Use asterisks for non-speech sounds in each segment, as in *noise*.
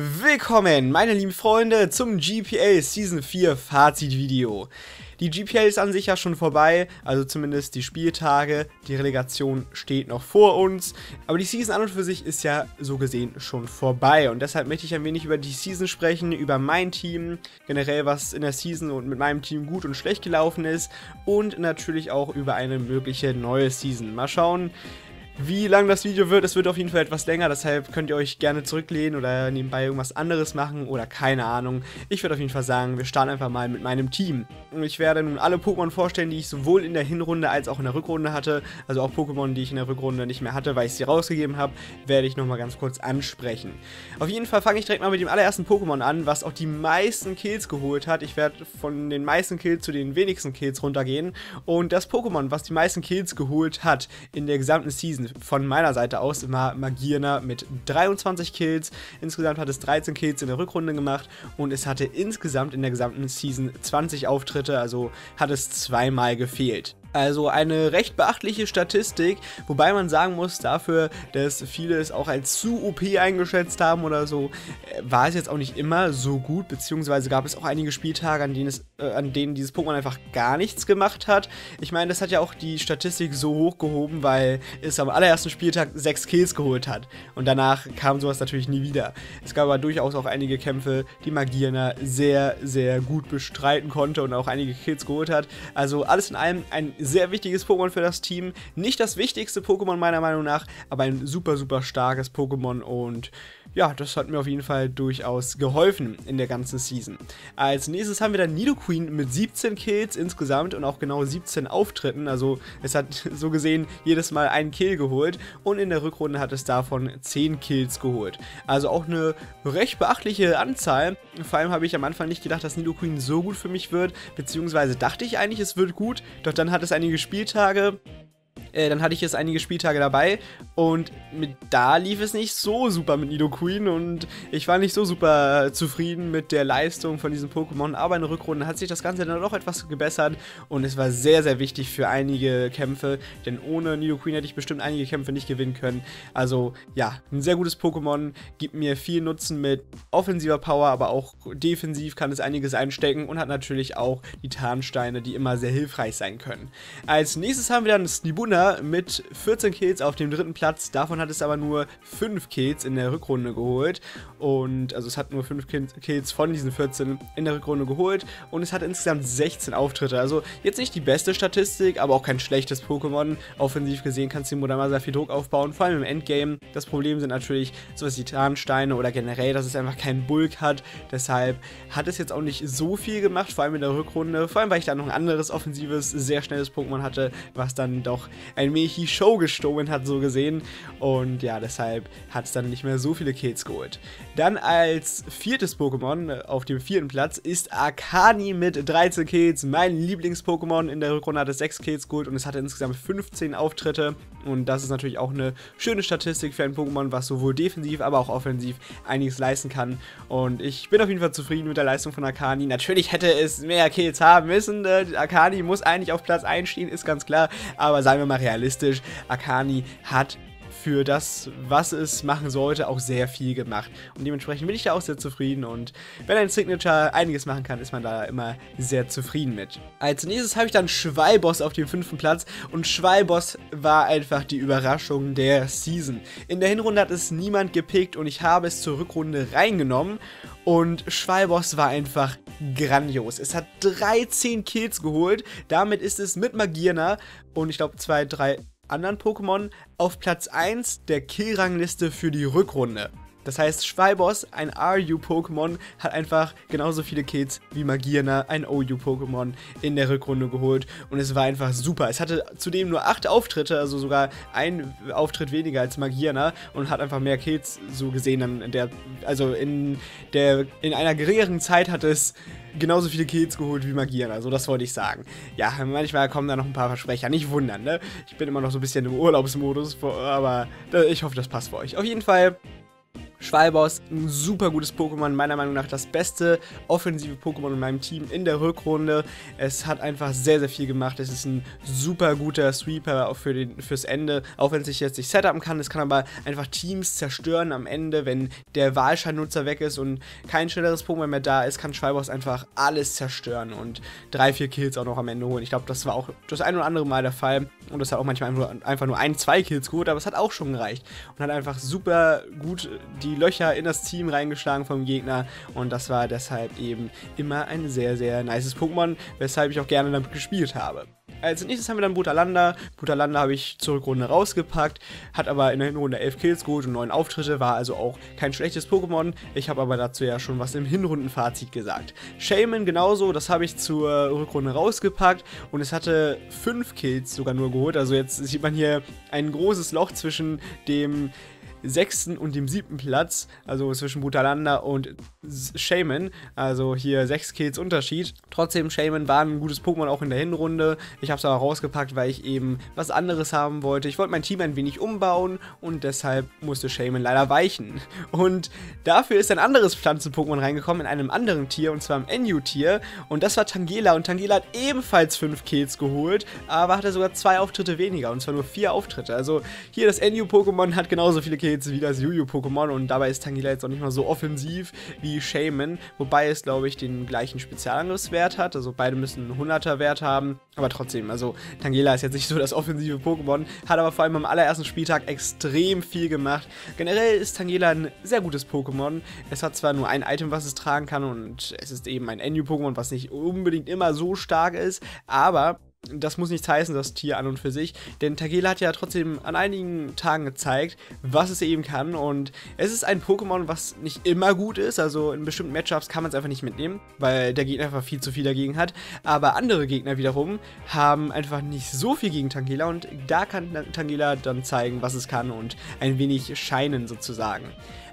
Willkommen, meine lieben Freunde, zum GPL Season 4 Fazit-Video. Die GPL ist an sich ja schon vorbei, also zumindest die Spieltage, die Relegation steht noch vor uns, aber die Season an und für sich ist ja so gesehen schon vorbei und deshalb möchte ich ein wenig über die Season sprechen, über mein Team, generell was in der Season und mit meinem Team gut und schlecht gelaufen ist und natürlich auch über eine mögliche neue Season. Mal schauen, wie lang das Video wird. Es wird auf jeden Fall etwas länger, deshalb könnt ihr euch gerne zurücklehnen oder nebenbei irgendwas anderes machen oder keine Ahnung. Ich würde auf jeden Fall sagen, wir starten einfach mal mit meinem Team. Ich werde nun alle Pokémon vorstellen, die ich sowohl in der Hinrunde als auch in der Rückrunde hatte. Also auch Pokémon, die ich in der Rückrunde nicht mehr hatte, weil ich sie rausgegeben habe, werde ich nochmal ganz kurz ansprechen. Auf jeden Fall fange ich direkt mal mit dem allerersten Pokémon an, was auch die meisten Kills geholt hat. Ich werde von den meisten Kills zu den wenigsten Kills runtergehen. Und das Pokémon, was die meisten Kills geholt hat in der gesamten Season, von meiner Seite aus immer Magierna mit 23 Kills. Insgesamt hat es 13 Kills in der Rückrunde gemacht und es hatte insgesamt in der gesamten Season 20 Auftritte, also hat es zweimal gefehlt. Also eine recht beachtliche Statistik, wobei man sagen muss, dafür, dass viele es auch als zu OP eingeschätzt haben oder so, äh, war es jetzt auch nicht immer so gut, beziehungsweise gab es auch einige Spieltage, an denen, es, äh, an denen dieses Pokémon einfach gar nichts gemacht hat. Ich meine, das hat ja auch die Statistik so hochgehoben, weil es am allerersten Spieltag sechs Kills geholt hat und danach kam sowas natürlich nie wieder. Es gab aber durchaus auch einige Kämpfe, die Magierner sehr, sehr gut bestreiten konnte und auch einige Kills geholt hat. Also alles in allem ein sehr wichtiges Pokémon für das Team. Nicht das wichtigste Pokémon meiner Meinung nach, aber ein super, super starkes Pokémon und ja, das hat mir auf jeden Fall durchaus geholfen in der ganzen Season. Als nächstes haben wir dann Nidoqueen mit 17 Kills insgesamt und auch genau 17 Auftritten. Also es hat *laughs* so gesehen jedes Mal einen Kill geholt und in der Rückrunde hat es davon 10 Kills geholt. Also auch eine recht beachtliche Anzahl. Vor allem habe ich am Anfang nicht gedacht, dass Nidoqueen so gut für mich wird, beziehungsweise dachte ich eigentlich, es wird gut, doch dann hat es einige Spieltage äh, dann hatte ich jetzt einige Spieltage dabei und mit, da lief es nicht so super mit Nido Queen und ich war nicht so super zufrieden mit der Leistung von diesem Pokémon, aber in der Rückrunde hat sich das Ganze dann doch etwas gebessert und es war sehr, sehr wichtig für einige Kämpfe, denn ohne Nido Queen hätte ich bestimmt einige Kämpfe nicht gewinnen können. Also ja, ein sehr gutes Pokémon, gibt mir viel Nutzen mit offensiver Power, aber auch defensiv kann es einiges einstecken und hat natürlich auch die Tarnsteine, die immer sehr hilfreich sein können. Als nächstes haben wir dann Snibuna Mit 14 Kills auf dem dritten Platz. Davon hat es aber nur 5 Kills in der Rückrunde geholt. Und also es hat nur 5 Kills von diesen 14 in der Rückrunde geholt. Und es hat insgesamt 16 Auftritte. Also jetzt nicht die beste Statistik, aber auch kein schlechtes Pokémon. Offensiv gesehen kannst du ihm mal sehr viel Druck aufbauen, vor allem im Endgame. Das Problem sind natürlich sowas wie Tarnsteine oder generell, dass es einfach keinen Bulk hat. Deshalb hat es jetzt auch nicht so viel gemacht, vor allem in der Rückrunde. Vor allem, weil ich da noch ein anderes offensives, sehr schnelles Pokémon hatte, was dann doch ein wenig die Show gestohlen hat, so gesehen. Und ja, deshalb hat es dann nicht mehr so viele Kills geholt. Dann als viertes Pokémon äh, auf dem vierten Platz ist Arcani mit 13 Kills. Mein Lieblings-Pokémon in der Rückrunde hat es 6 Kills geholt und es hatte insgesamt 15 Auftritte. Und das ist natürlich auch eine schöne Statistik für ein Pokémon, was sowohl defensiv, aber auch offensiv einiges leisten kann. Und ich bin auf jeden Fall zufrieden mit der Leistung von Arcani. Natürlich hätte es mehr Kills haben müssen. Äh, Arcani muss eigentlich auf Platz 1 stehen, ist ganz klar. Aber sagen wir mal realistisch, Akani hat für das, was es machen sollte, auch sehr viel gemacht. Und dementsprechend bin ich da auch sehr zufrieden. Und wenn ein Signature einiges machen kann, ist man da immer sehr zufrieden mit. Als nächstes habe ich dann Schwalboss auf dem fünften Platz. Und Schwalboss war einfach die Überraschung der Season. In der Hinrunde hat es niemand gepickt und ich habe es zur Rückrunde reingenommen. Und Schwalboss war einfach grandios. Es hat 13 Kills geholt. Damit ist es mit Magierna und ich glaube zwei, drei anderen Pokémon auf Platz 1 der Killrangliste für die Rückrunde. Das heißt, Schwalboss, ein RU-Pokémon, hat einfach genauso viele Kills wie Magierna, ein OU-Pokémon, in der Rückrunde geholt. Und es war einfach super. Es hatte zudem nur 8 Auftritte, also sogar ein Auftritt weniger als Magierna und hat einfach mehr Kills so gesehen. In der, also in, der, in einer geringeren Zeit hat es genauso viele Kills geholt wie Magieren. Also das wollte ich sagen. Ja, manchmal kommen da noch ein paar Versprecher. Nicht wundern, ne? Ich bin immer noch so ein bisschen im Urlaubsmodus, aber ich hoffe, das passt für euch. Auf jeden Fall Schwalboss, ein super gutes Pokémon, meiner Meinung nach das beste offensive Pokémon in meinem Team in der Rückrunde. Es hat einfach sehr, sehr viel gemacht. Es ist ein super guter Sweeper auch für den, fürs Ende, auch wenn es sich jetzt nicht setupen kann. Es kann aber einfach Teams zerstören am Ende, wenn der Wahlscheinnutzer weg ist und kein schnelleres Pokémon mehr da ist, kann Schwalboss einfach alles zerstören und drei, vier Kills auch noch am Ende holen. Ich glaube, das war auch das ein oder andere Mal der Fall und das hat auch manchmal einfach nur, einfach nur ein, zwei Kills geholt, aber es hat auch schon gereicht und hat einfach super gut die die Löcher in das Team reingeschlagen vom Gegner und das war deshalb eben immer ein sehr, sehr nices Pokémon, weshalb ich auch gerne damit gespielt habe. Als nächstes haben wir dann Butalanda. Butalanda habe ich zur Rückrunde rausgepackt, hat aber in der Hinrunde 11 Kills geholt und 9 Auftritte, war also auch kein schlechtes Pokémon. Ich habe aber dazu ja schon was im Hinrundenfazit gesagt. Shaman genauso, das habe ich zur Rückrunde rausgepackt und es hatte 5 Kills sogar nur geholt. Also jetzt sieht man hier ein großes Loch zwischen dem sechsten und dem siebten Platz, also zwischen Butalanda und Shaman, also hier sechs Kills Unterschied. Trotzdem, Shaman war ein gutes Pokémon auch in der Hinrunde. Ich habe es aber rausgepackt, weil ich eben was anderes haben wollte. Ich wollte mein Team ein wenig umbauen und deshalb musste Shaman leider weichen. Und dafür ist ein anderes Pflanzen-Pokémon reingekommen in einem anderen Tier, und zwar im NU-Tier. Und das war Tangela. Und Tangela hat ebenfalls fünf Kills geholt, aber hatte sogar zwei Auftritte weniger, und zwar nur vier Auftritte. Also hier das NU-Pokémon hat genauso viele Kills Kills wie das Yu-Yu-Pokémon und dabei ist Tangela jetzt auch nicht mal so offensiv wie Shaman, wobei es, glaube ich, den gleichen Spezialangriffswert hat, also beide müssen einen 100er Wert haben, aber trotzdem, also Tangela ist jetzt nicht so das offensive Pokémon, hat aber vor allem am allerersten Spieltag extrem viel gemacht. Generell ist Tangela ein sehr gutes Pokémon, es hat zwar nur ein Item, was es tragen kann und es ist eben ein NU-Pokémon, was nicht unbedingt immer so stark ist, aber das muss nichts heißen, das Tier an und für sich, denn Tagela hat ja trotzdem an einigen Tagen gezeigt, was es eben kann. Und es ist ein Pokémon, was nicht immer gut ist, also in bestimmten Matchups kann man es einfach nicht mitnehmen, weil der Gegner einfach viel zu viel dagegen hat, aber andere Gegner wiederum haben einfach nicht so viel gegen Tangela. Und da kann Tangela dann zeigen, was es kann und ein wenig scheinen sozusagen.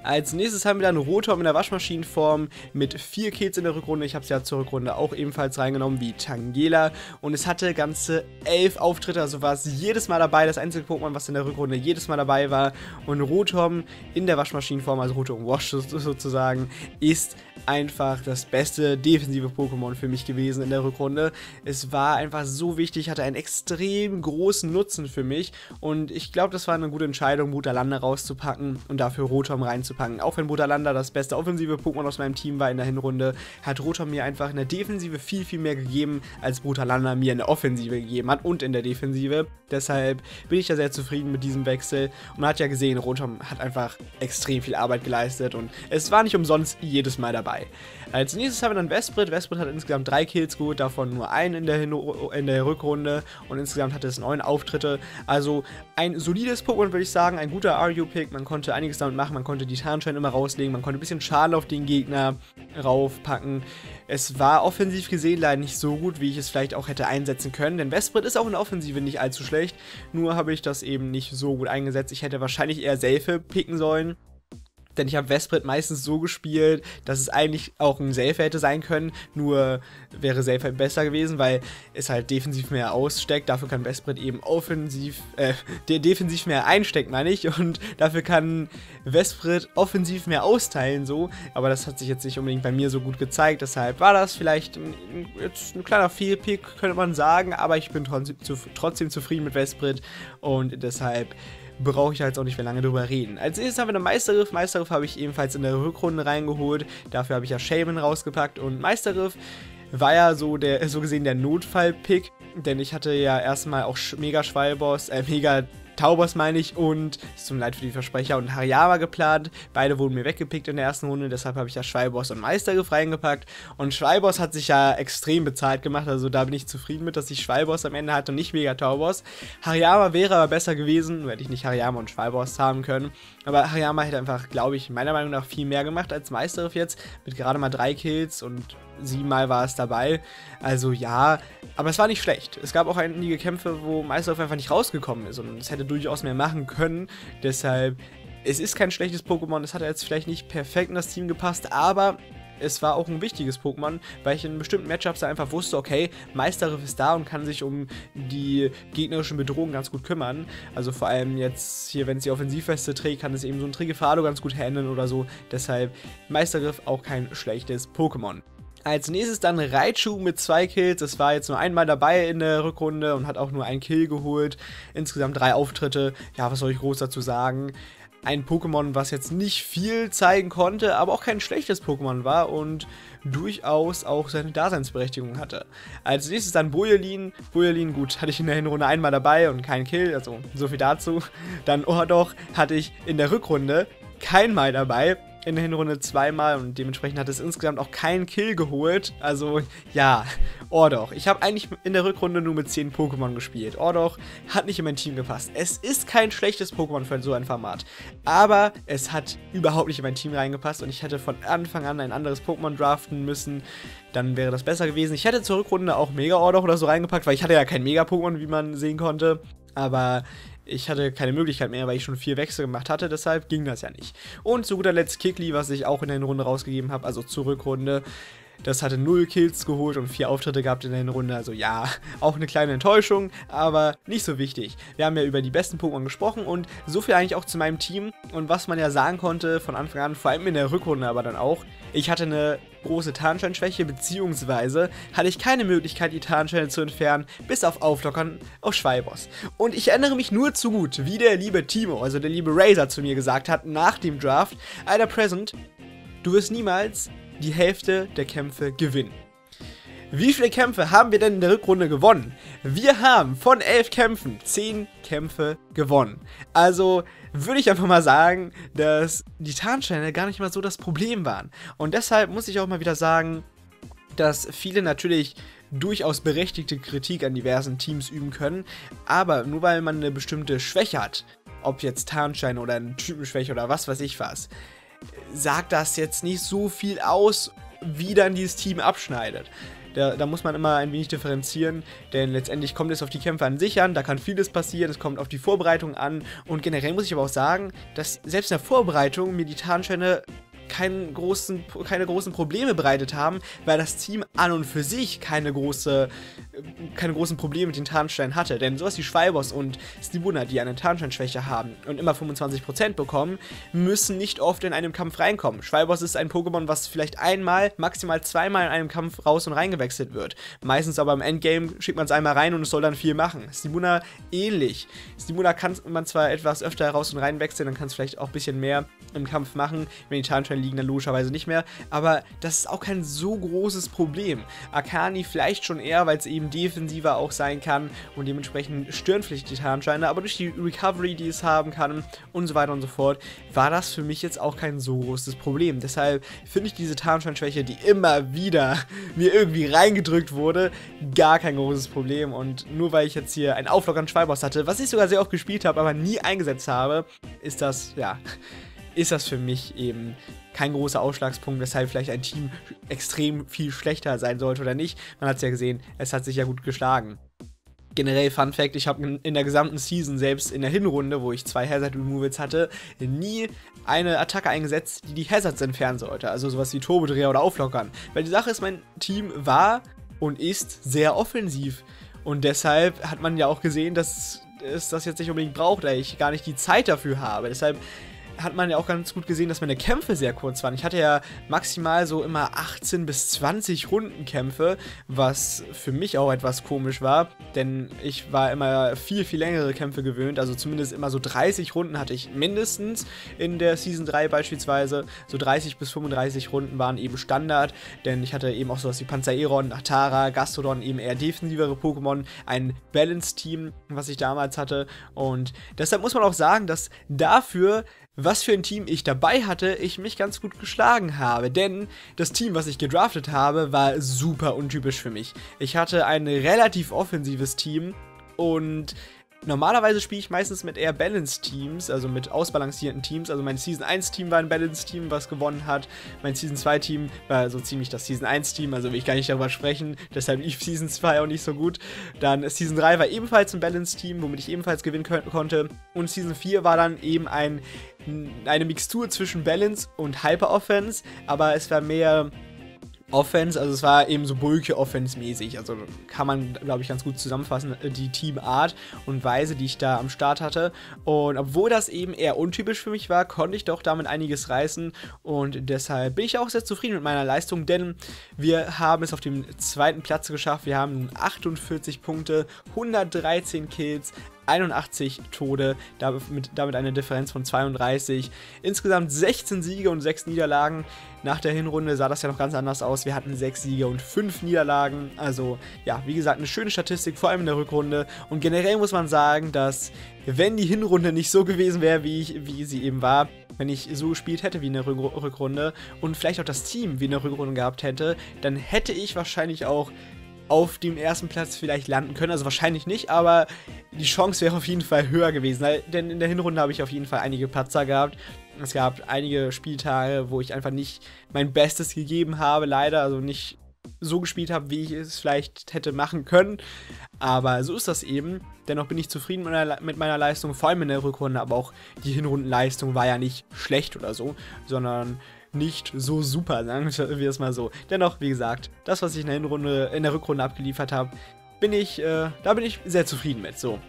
Als nächstes haben wir dann Rotom in der Waschmaschinenform mit 4 Kills in der Rückrunde. Ich habe es ja zur Rückrunde auch ebenfalls reingenommen wie Tangela. Und es hatte ganze 11 Auftritte, also war es jedes Mal dabei. Das einzige Pokémon, was in der Rückrunde jedes Mal dabei war. Und Rotom in der Waschmaschinenform, also Rotom Wash sozusagen, ist einfach das beste defensive Pokémon für mich gewesen in der Rückrunde. Es war einfach so wichtig, hatte einen extrem großen Nutzen für mich. Und ich glaube, das war eine gute Entscheidung, Butalanda rauszupacken und dafür Rotom reinzupacken anzupacken. Auch wenn Butalanda das beste offensive Pokémon aus meinem Team war in der Hinrunde, hat Rotom mir einfach in der Defensive viel, viel mehr gegeben, als Butalanda mir in der Offensive gegeben hat und in der Defensive. Deshalb bin ich da sehr zufrieden mit diesem Wechsel. Und man hat ja gesehen, Rotom hat einfach extrem viel Arbeit geleistet und es war nicht umsonst jedes Mal dabei. Als nächstes haben wir dann Vesprit. Vesprit hat insgesamt drei Kills gut, davon nur einen in der, in der Rückrunde und insgesamt hatte es neun Auftritte. Also ein solides Pokémon, würde ich sagen, ein guter RU-Pick. Man konnte einiges damit machen, man konnte die Tarnschein immer rauslegen, man konnte ein bisschen Schale auf den Gegner raufpacken. Es war offensiv gesehen leider nicht so gut, wie ich es vielleicht auch hätte einsetzen können, denn Vesprit ist auch in der Offensive nicht allzu schlecht, nur habe ich das eben nicht so gut eingesetzt. Ich hätte wahrscheinlich eher Selfe picken sollen denn ich habe Vesprit meistens so gespielt, dass es eigentlich auch ein Safe hätte sein können, nur wäre Safe halt besser gewesen, weil es halt defensiv mehr aussteckt. Dafür kann Vesprit eben offensiv, äh, defensiv mehr einstecken, meine ich. Und dafür kann Vesprit offensiv mehr austeilen, so. Aber das hat sich jetzt nicht unbedingt bei mir so gut gezeigt. Deshalb war das vielleicht ein, jetzt ein kleiner Fehlpick, könnte man sagen. Aber ich bin trotzdem, trotzdem zufrieden mit Vesprit und deshalb brauche ich jetzt auch nicht mehr lange drüber reden. Als nächstes haben wir den Meisterriff. Meisterriff habe ich ebenfalls in der Rückrunde reingeholt. Dafür habe ich ja Shaman rausgepackt und Meisterriff war ja so der so gesehen der Notfall-Pick, denn ich hatte ja erstmal auch Mega Schwalboss, äh, Mega Taubers meine ich und tut mir leid für die Versprecher und Hariyama geplant. Beide wurden mir weggepickt in der ersten Runde, deshalb habe ich ja Schweiboss und Meistergriff reingepackt. Und Schweiboss hat sich ja extrem bezahlt gemacht, also da bin ich zufrieden mit, dass ich Schweiboss am Ende hatte und nicht Mega Taubos. Hariyama wäre aber besser gewesen, hätte ich nicht Hariyama und Schweiboss haben können. Aber Hariyama hätte einfach, glaube ich, meiner Meinung nach viel mehr gemacht als Meistergriff jetzt, mit gerade mal drei Kills und siebenmal war es dabei. Also ja, aber es war nicht schlecht. Es gab auch einige Kämpfe, wo Meisterhof einfach nicht rausgekommen ist und es hätte durchaus mehr machen können. Deshalb, es ist kein schlechtes Pokémon. Es hat jetzt vielleicht nicht perfekt in das Team gepasst, aber es war auch ein wichtiges Pokémon, weil ich in bestimmten Matchups einfach wusste, okay, Meisterriff ist da und kann sich um die gegnerischen Bedrohungen ganz gut kümmern. Also vor allem jetzt hier, wenn es die Offensivweste trägt, kann es eben so ein Trigefado ganz gut handeln oder so. Deshalb Meisterriff auch kein schlechtes Pokémon. Als nächstes dann Raichu mit zwei Kills. Das war jetzt nur einmal dabei in der Rückrunde und hat auch nur einen Kill geholt. Insgesamt drei Auftritte. Ja, was soll ich groß dazu sagen? Ein Pokémon, was jetzt nicht viel zeigen konnte, aber auch kein schlechtes Pokémon war und durchaus auch seine Daseinsberechtigung hatte. Als nächstes dann Bojelin. Bojelin, gut, hatte ich in der Hinrunde einmal dabei und keinen Kill, also so viel dazu. Dann Ordoch hatte ich in der Rückrunde keinmal dabei in der Hinrunde zweimal und dementsprechend hat es insgesamt auch keinen Kill geholt. Also ja, Ordoch. Ich habe eigentlich in der Rückrunde nur mit 10 Pokémon gespielt. Ordoch hat nicht in mein Team gepasst. Es ist kein schlechtes Pokémon für so ein Format, aber es hat überhaupt nicht in mein Team reingepasst und ich hätte von Anfang an ein anderes Pokémon draften müssen. Dann wäre das besser gewesen. Ich hätte zur Rückrunde auch Mega Ordoch oder so reingepackt, weil ich hatte ja kein Mega-Pokémon, wie man sehen konnte. Aber ich hatte keine Möglichkeit mehr, weil ich schon vier Wechsel gemacht hatte, deshalb ging das ja nicht. Und zu guter Letzt Kikli, was ich auch in der Runde rausgegeben habe, also zur Rückrunde. Das hatte 0 Kills geholt und 4 Auftritte gehabt in der Runde. Also ja, auch eine kleine Enttäuschung, aber nicht so wichtig. Wir haben ja über die besten Pokémon gesprochen und so viel eigentlich auch zu meinem Team. Und was man ja sagen konnte von Anfang an, vor allem in der Rückrunde aber dann auch, ich hatte eine große Tarnsteinschwäche, beziehungsweise hatte ich keine Möglichkeit, die Tarnsteine zu entfernen, bis auf Auflockern auf Schwalbos. Und ich erinnere mich nur zu gut, wie der liebe Timo, also der liebe Razer zu mir gesagt hat, nach dem Draft, Alter Present, du wirst niemals die Hälfte der Kämpfe gewinnen. Wie viele Kämpfe haben wir denn in der Rückrunde gewonnen? Wir haben von elf Kämpfen zehn Kämpfe gewonnen. Also würde ich einfach mal sagen, dass die Tarnsteine gar nicht mal so das Problem waren. Und deshalb muss ich auch mal wieder sagen, dass viele natürlich durchaus berechtigte Kritik an diversen Teams üben können, aber nur weil man eine bestimmte Schwäche hat, ob jetzt Tarnstein oder eine Typenschwäche oder was weiß ich was, sagt das jetzt nicht so viel aus, wie dann dieses Team abschneidet. Da, da, muss man immer ein wenig differenzieren, denn letztendlich kommt es auf die Kämpfe an sich an, da kann vieles passieren, es kommt auf die Vorbereitung an. Und generell muss ich aber auch sagen, dass selbst in der Vorbereitung mir die Tarnsteine keinen großen, keine großen Probleme bereitet haben, weil das Team an und für sich keine, große, keine großen Probleme mit den Tarnsteinen hatte. Denn sowas wie Schwalbos und Stibuna, die eine Tarnsteinschwäche haben und immer 25% bekommen, müssen nicht oft in einem Kampf reinkommen. Schwalbos ist ein Pokémon, was vielleicht einmal, maximal zweimal in einem Kampf raus und reingewechselt wird. Meistens aber im Endgame schickt man es einmal rein und es soll dann viel machen. Stibuna ähnlich. Stibuna kann man zwar etwas öfter raus und rein wechseln, dann kann es vielleicht auch ein bisschen mehr im Kampf machen, wenn die Tarnsteine liegen dann logischerweise nicht mehr. Aber das ist auch kein so großes Problem. Akani vielleicht schon eher, weil es eben defensiver auch sein kann und dementsprechend vielleicht die Tarnsteine. Aber durch die Recovery, die es haben kann und so weiter und so fort, war das für mich jetzt auch kein so großes Problem. Deshalb finde ich diese Tarnsteinschwäche, die immer wieder *laughs* mir irgendwie reingedrückt wurde, gar kein großes Problem. Und nur weil ich jetzt hier einen Auflockern Schwalboss hatte, was ich sogar sehr oft gespielt habe, aber nie eingesetzt habe, ist das, ja, ist das für mich eben kein großer Ausschlagspunkt, weshalb vielleicht ein Team extrem viel schlechter sein sollte oder nicht. Man hat es ja gesehen, es hat sich ja gut geschlagen. Generell Fun Fact, ich habe in der gesamten Season, selbst in der Hinrunde, wo ich zwei Hazard Removals hatte, nie eine Attacke eingesetzt, die die Hazards entfernen sollte. Also sowas wie Turbodreher oder Auflockern. Weil die Sache ist, mein Team war und ist sehr offensiv. Und deshalb hat man ja auch gesehen, dass es das jetzt nicht unbedingt braucht, da ich gar nicht die Zeit dafür habe. Deshalb hat man ja auch ganz gut gesehen, dass meine Kämpfe sehr kurz waren. Ich hatte ja maximal so immer 18 bis 20 Rundenkämpfe, was für mich auch etwas komisch war, denn ich war immer viel, viel längere Kämpfe gewöhnt. Also zumindest immer so 30 Runden hatte ich mindestens in der Season 3 beispielsweise. So 30 bis 35 Runden waren eben Standard, denn ich hatte eben auch sowas wie Panzereron, Natara, Gastrodon, eben eher defensivere Pokémon, ein Balance-Team, was ich damals hatte. Und deshalb muss man auch sagen, dass dafür was für ein Team ich dabei hatte, ich mich ganz gut geschlagen habe. Denn das Team, was ich gedraftet habe, war super untypisch für mich. Ich hatte ein relativ offensives Team und Normalerweise spiele ich meistens mit eher Balanced Teams, also mit ausbalancierten Teams. Also mein Season 1 Team war ein Balanced Team, was gewonnen hat. Mein Season 2 Team war so ziemlich das Season 1 Team, also will ich gar nicht darüber sprechen. Deshalb lief Season 2 auch nicht so gut. Dann Season 3 war ebenfalls ein Balanced Team, womit ich ebenfalls gewinnen konnte. Und Season 4 war dann eben ein, eine Mixtur zwischen Balance und Hyper Offense, aber es war mehr Offense, also es war eben so bulky Offense-mäßig. Also kann man, glaube ich, ganz gut zusammenfassen, äh, die Teamart und Weise, die ich da am Start hatte. Und obwohl das eben eher untypisch für mich war, konnte ich doch damit einiges reißen. Und deshalb bin ich auch sehr zufrieden mit meiner Leistung, denn wir haben es auf dem zweiten Platz geschafft. Wir haben 48 Punkte, 113 Kills, 81 Tode, damit, damit eine Differenz von 32. Insgesamt 16 Siege und 6 Niederlagen. Nach der Hinrunde sah das ja noch ganz anders aus. Wir hatten 6 Siege und 5 Niederlagen. Also ja, wie gesagt, eine schöne Statistik, vor allem in der Rückrunde. Und generell muss man sagen, dass wenn die Hinrunde nicht so gewesen wäre, wie, wie sie eben war, wenn ich so gespielt hätte wie in der Rückrunde und vielleicht auch das Team wie in der Rückrunde gehabt hätte, dann hätte ich wahrscheinlich auch auf dem ersten Platz vielleicht landen können. Also wahrscheinlich nicht, aber die Chance wäre auf jeden Fall höher gewesen. Denn in der Hinrunde habe ich auf jeden Fall einige Patzer gehabt. Es gab einige Spieltage, wo ich einfach nicht mein Bestes gegeben habe, leider. Also nicht so gespielt habe, wie ich es vielleicht hätte machen können. Aber so ist das eben. Dennoch bin ich zufrieden mit meiner, mit meiner Leistung, vor allem in der Rückrunde. Aber auch die Hinrundenleistung war ja nicht schlecht oder so, sondern nicht so super, *laughs* sagen wir es mal so. Dennoch, wie gesagt, das, was ich in der, Hinrunde, in der Rückrunde abgeliefert habe, bin ich, äh, da bin ich sehr zufrieden mit. So.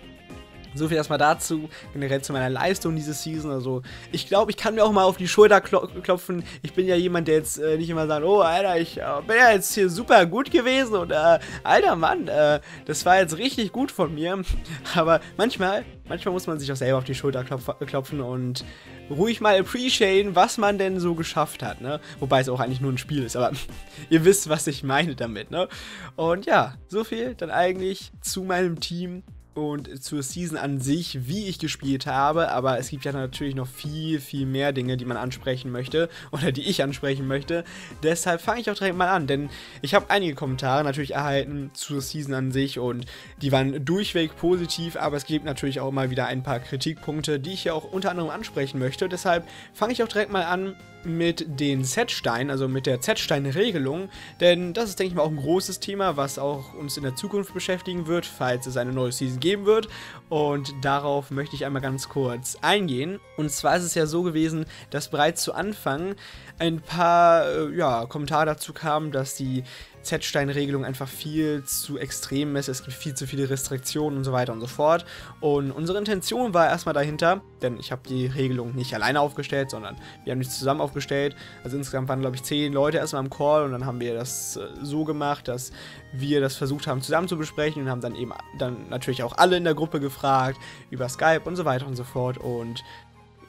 So viel erstmal dazu, generell zu meiner Leistung diese Season. Also, ich glaube, ich kann mir auch mal auf die Schulter klopfen. Ich bin ja jemand, der jetzt äh, nicht immer sagt, oh, Alter, ich äh, bin ja jetzt hier super gut gewesen und, äh, alter Mann, äh, das war jetzt richtig gut von mir. *laughs* Aber manchmal, manchmal muss man sich auch selber auf die Schulter klopfen und ruhig mal appreciaten, was man denn so geschafft hat, ne? Wobei es auch eigentlich nur ein Spiel ist, aber *laughs* ihr wisst, was ich meine damit, ne? Und ja, so viel dann eigentlich zu meinem Team und zur Season an sich, wie ich gespielt habe. Aber es gibt ja natürlich noch viel, viel mehr Dinge, die man ansprechen möchte oder die ich ansprechen möchte. Deshalb fange ich auch direkt mal an, denn ich habe einige Kommentare natürlich erhalten zur Season an sich und die waren durchweg positiv, aber es gibt natürlich auch mal wieder ein paar Kritikpunkte, die ich hier auch unter anderem ansprechen möchte. Deshalb fange ich auch direkt mal an mit den Z-Steinen, also mit der Z-Stein-Regelung, denn das ist, denke ich mal, auch ein großes Thema, was auch uns in der Zukunft beschäftigen wird, falls es eine neue Season geben wird. Und darauf möchte ich einmal ganz kurz eingehen. Und zwar ist es ja so gewesen, dass bereits zu Anfang ein paar äh, ja, Kommentare dazu kamen, dass die Z-Stein-Regelung einfach viel zu extrem ist. Es gibt viel zu viele Restriktionen und so weiter und so fort. Und unsere Intention war erstmal dahinter, denn ich habe die Regelung nicht alleine aufgestellt, sondern wir haben die zusammen aufgestellt. Also insgesamt waren, glaube ich, zehn Leute erstmal im Call und dann haben wir das äh, so gemacht, dass wir das versucht haben zusammen zu besprechen und haben dann eben dann natürlich auch alle in der Gruppe gefragt, über Skype und so weiter und so fort. Und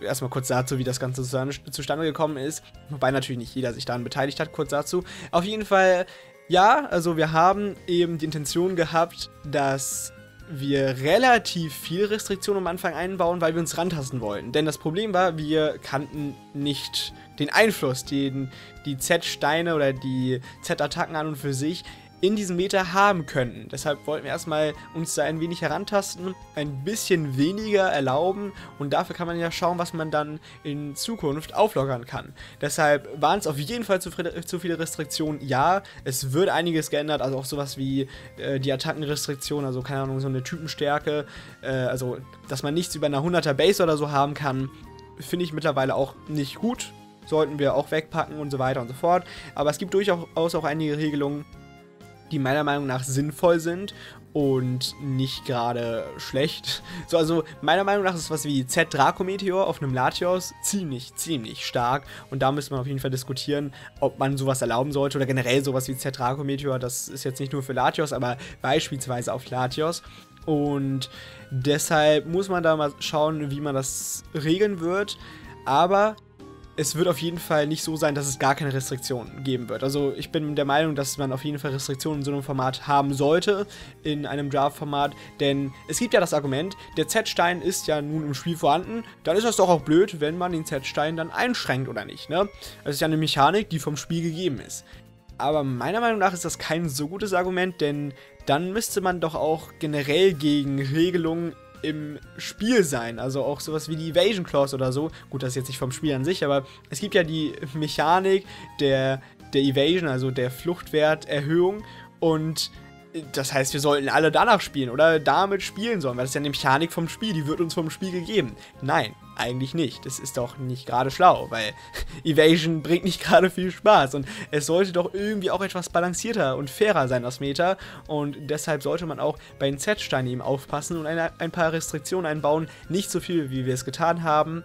erstmal kurz dazu, wie das Ganze zustande gekommen ist. Wobei natürlich nicht jeder sich daran beteiligt hat, kurz dazu. Auf jeden Fall ja, also wir haben eben die Intention gehabt, dass wir relativ viel Restriktionen am Anfang einbauen, weil wir uns rantasten wollten. Denn das Problem war, wir kannten nicht den Einfluss, den die Z-Steine oder die Z-Attacken an und für sich in diesem Meter haben könnten. Deshalb wollten wir erstmal uns da ein wenig herantasten, ein bisschen weniger erlauben und dafür kann man ja schauen, was man dann in Zukunft auflockern kann. Deshalb waren es auf jeden Fall zu, zu, viele Restriktionen. Ja, es wird einiges geändert, also auch sowas wie äh, die Attackenrestriktion, also keine Ahnung, so eine Typenstärke, äh, also dass man nichts über eine 100er Base oder so haben kann, finde ich mittlerweile auch nicht gut. Sollten wir auch wegpacken und so weiter und so fort. Aber es gibt durchaus auch einige Regelungen, die meiner Meinung nach sinnvoll sind und nicht gerade schlecht. So, also meiner Meinung nach ist was wie Z Draco Meteor auf einem Latios ziemlich, ziemlich stark und da müsste man auf jeden Fall diskutieren, ob man sowas erlauben sollte oder generell sowas wie Z Draco Meteor, das ist jetzt nicht nur für Latios, aber beispielsweise auf Latios. Und deshalb muss man da mal schauen, wie man das regeln wird. Aber es wird auf jeden Fall nicht so sein, dass es gar keine Restriktionen geben wird. Also ich bin der Meinung, dass man auf jeden Fall Restriktionen in so einem Format haben sollte, in einem Draft-Format, denn es gibt ja das Argument, der Z-Stein ist ja nun im Spiel vorhanden, dann ist das doch auch blöd, wenn man den Z-Stein dann einschränkt oder nicht, ne? Das ist ja eine Mechanik, die vom Spiel gegeben ist. Aber meiner Meinung nach ist das kein so gutes Argument, denn dann müsste man doch auch generell gegen Regelungen im Spiel sein. Also auch sowas wie die Evasion Clause oder so. Gut, das ist jetzt nicht vom Spiel an sich, aber es gibt ja die Mechanik der, der Evasion, also der Fluchtwerterhöhung. Und das heißt, wir sollten alle danach spielen oder damit spielen sollen, weil das ist ja eine Mechanik vom Spiel, die wird uns vom Spiel gegeben. Nein, eigentlich nicht. Das ist doch nicht gerade schlau, weil *laughs* Evasion bringt nicht gerade viel Spaß und es sollte doch irgendwie auch etwas balancierter und fairer sein, das Meta und deshalb sollte man auch bei den Z-Steinen eben aufpassen und eine, ein paar Restriktionen einbauen. Nicht so viel, wie wir es getan haben,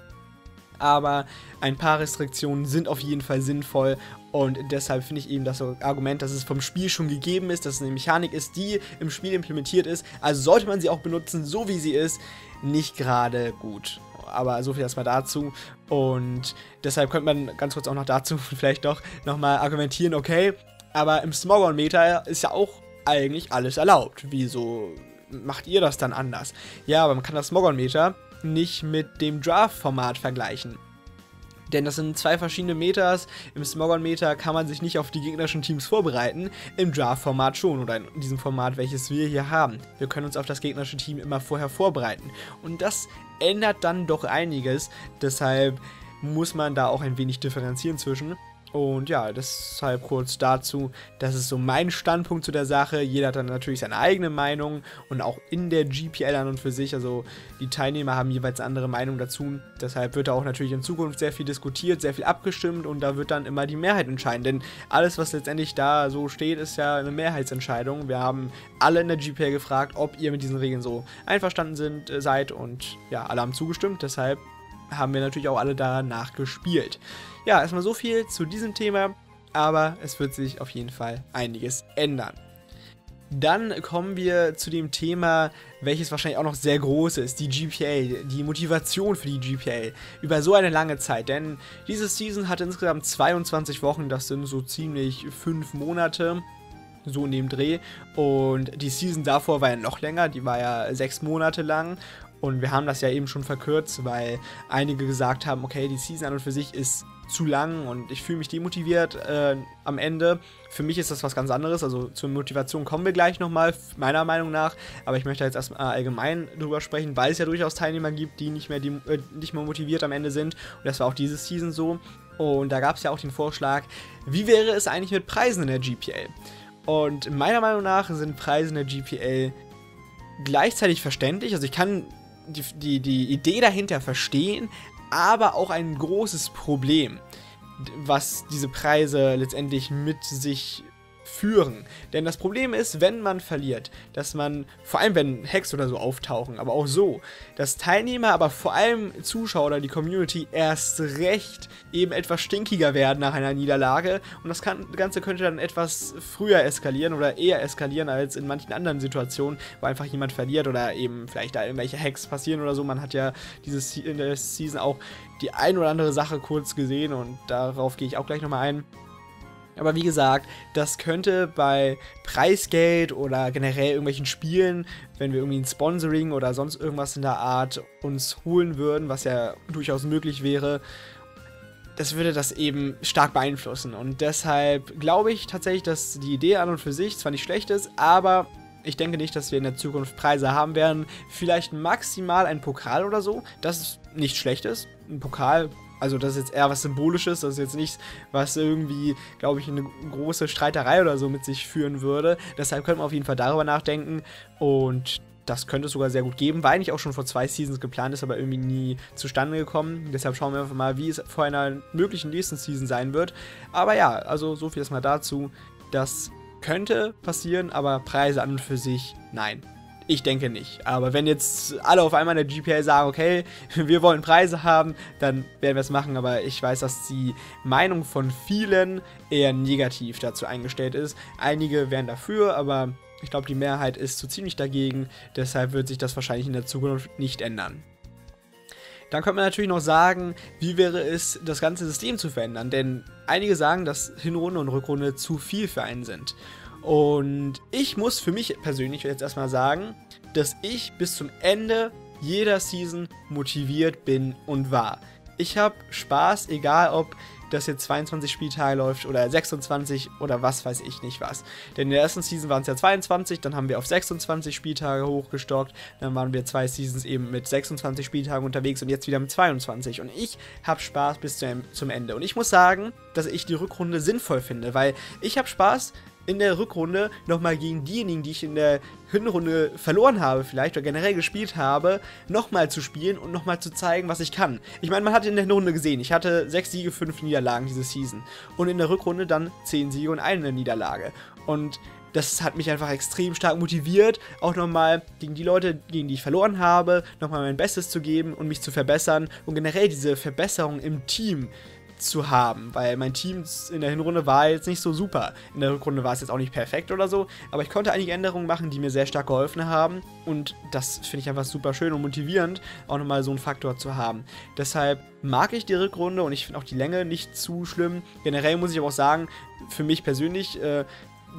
aber ein paar Restriktionen sind auf jeden Fall sinnvoll und deshalb finde ich eben das Argument, dass es vom Spiel schon gegeben ist, dass es eine Mechanik ist, die im Spiel implementiert ist, also sollte man sie auch benutzen, so wie sie ist, nicht gerade gut. Aber so viel erstmal dazu. Und deshalb könnte man ganz kurz auch noch dazu *laughs* vielleicht doch nochmal argumentieren, okay, aber im Smogon-Meter ist ja auch eigentlich alles erlaubt. Wieso macht ihr das dann anders? Ja, aber man kann das Smogon-Meter nicht mit dem Draft-Format vergleichen. Denn das sind zwei verschiedene Meters. Im Smogon-Meter kann man sich nicht auf die gegnerischen Teams vorbereiten. Im Draft-Format schon oder in diesem Format, welches wir hier haben. Wir können uns auf das gegnerische Team immer vorher vorbereiten. Und das ändert dann doch einiges. Deshalb muss man da auch ein wenig differenzieren zwischen. Und ja, deshalb kurz dazu, das ist so mein Standpunkt zu der Sache. Jeder hat dann natürlich seine eigene Meinung und auch in der GPL an und für sich, also die Teilnehmer haben jeweils andere Meinung dazu. Deshalb wird da auch natürlich in Zukunft sehr viel diskutiert, sehr viel abgestimmt und da wird dann immer die Mehrheit entscheiden. Denn alles, was letztendlich da so steht, ist ja eine Mehrheitsentscheidung. Wir haben alle in der GPL gefragt, ob ihr mit diesen Regeln so einverstanden sind, äh, seid und ja, alle haben zugestimmt. Deshalb haben wir natürlich auch alle danach gespielt. Ja, erstmal so viel zu diesem Thema, aber es wird sich auf jeden Fall einiges ändern. Dann kommen wir zu dem Thema, welches wahrscheinlich auch noch sehr groß ist, die GPA, die Motivation für die GPA über so eine lange Zeit. Denn diese Season hat insgesamt 22 Wochen, das sind so ziemlich 5 Monate, so in dem Dreh. Und die Season davor war ja noch länger, die war ja 6 Monate lang. Und wir haben das ja eben schon verkürzt, weil einige gesagt haben, okay, die Season an und für sich ist zu lang und ich fühle mich demotiviert äh, am Ende. Für mich ist das was ganz anderes, also zur Motivation kommen wir gleich nochmal, meiner Meinung nach. Aber ich möchte jetzt erstmal allgemein drüber sprechen, weil es ja durchaus Teilnehmer gibt, die nicht mehr, die, äh, nicht mehr motiviert am Ende sind. Und das war auch diese Season so. Und da gab es ja auch den Vorschlag, wie wäre es eigentlich mit Preisen in der GPL? Und meiner Meinung nach sind Preise in der GPL gleichzeitig verständlich. Also ich kann die, die, die Idee dahinter verstehen, aber auch ein großes Problem, was diese Preise letztendlich mit sich führen. Denn das Problem ist, wenn man verliert, dass man, vor allem wenn Hacks oder so auftauchen, aber auch so, dass Teilnehmer, aber vor allem Zuschauer oder die Community erst recht eben etwas stinkiger werden nach einer Niederlage und das Ganze könnte dann etwas früher eskalieren oder eher eskalieren als in manchen anderen Situationen, wo einfach jemand verliert oder eben vielleicht da irgendwelche Hacks passieren oder so. Man hat ja dieses in der Season auch die ein oder andere Sache kurz gesehen und darauf gehe ich auch gleich nochmal ein. Aber wie gesagt, das könnte bei Preisgeld oder generell irgendwelchen Spielen, wenn wir irgendwie ein Sponsoring oder sonst irgendwas in der Art uns holen würden, was ja durchaus möglich wäre, das würde das eben stark beeinflussen. Und deshalb glaube ich tatsächlich, dass die Idee an und für sich zwar nicht schlecht ist, aber ich denke nicht, dass wir in der Zukunft Preise haben werden. Vielleicht maximal ein Pokal oder so, das nicht schlecht ist. Ein Pokal also das ist jetzt eher was Symbolisches, das ist jetzt nichts, was irgendwie, glaube ich, eine große Streiterei oder so mit sich führen würde. Deshalb könnte man auf jeden Fall darüber nachdenken und das könnte es sogar sehr gut geben. War eigentlich auch schon vor zwei Seasons geplant, ist aber irgendwie nie zustande gekommen. Deshalb schauen wir einfach mal, wie es vor einer möglichen nächsten Season sein wird. Aber ja, also so viel erstmal dazu. Das könnte passieren, aber Preise an und für sich nein. Ich denke nicht. Aber wenn jetzt alle auf einmal in der GPL sagen, okay, *laughs* wir wollen Preise haben, dann werden wir es machen. Aber ich weiß, dass die Meinung von vielen eher negativ dazu eingestellt ist. Einige wären dafür, aber ich glaube, die Mehrheit ist so ziemlich dagegen. Deshalb wird sich das wahrscheinlich in der Zukunft nicht ändern. Dann könnte man natürlich noch sagen, wie wäre es, das ganze System zu verändern. Denn einige sagen, dass Hinrunde und Rückrunde zu viel für einen sind. Und ich muss für mich persönlich jetzt erstmal sagen, dass ich bis zum Ende jeder Season motiviert bin und war. Ich habe Spaß, egal ob das jetzt 22 Spieltage läuft oder 26 oder was weiß ich nicht was. Denn in der ersten Season waren es ja 22, dann haben wir auf 26 Spieltage hochgestockt, dann waren wir zwei Seasons eben mit 26 Spieltagen unterwegs und jetzt wieder mit 22. Und ich habe Spaß bis zum, Ende. Und ich muss sagen, dass ich die Rückrunde sinnvoll finde, weil ich habe Spaß, in der Rückrunde nochmal gegen diejenigen, die ich in der Hinrunde verloren habe, vielleicht oder generell gespielt habe, nochmal zu spielen und nochmal zu zeigen, was ich kann. Ich meine, man hat in der Hinrunde gesehen, ich hatte sechs Siege, fünf Niederlagen diese Season. Und in der Rückrunde dann zehn Siege und eine Niederlage. Und das hat mich einfach extrem stark motiviert, auch nochmal gegen die Leute, gegen die ich verloren habe, nochmal mein Bestes zu geben und mich zu verbessern und generell diese Verbesserung im Team zu haben, weil mein Team in der Hinrunde war jetzt nicht so super. In der Rückrunde war es jetzt auch nicht perfekt oder so, aber ich konnte einige Änderungen machen, die mir sehr stark geholfen haben und das finde ich einfach super schön und motivierend, auch nochmal so einen Faktor zu haben. Deshalb mag ich die Rückrunde und ich finde auch die Länge nicht zu schlimm. Generell muss ich aber auch sagen, für mich persönlich, äh,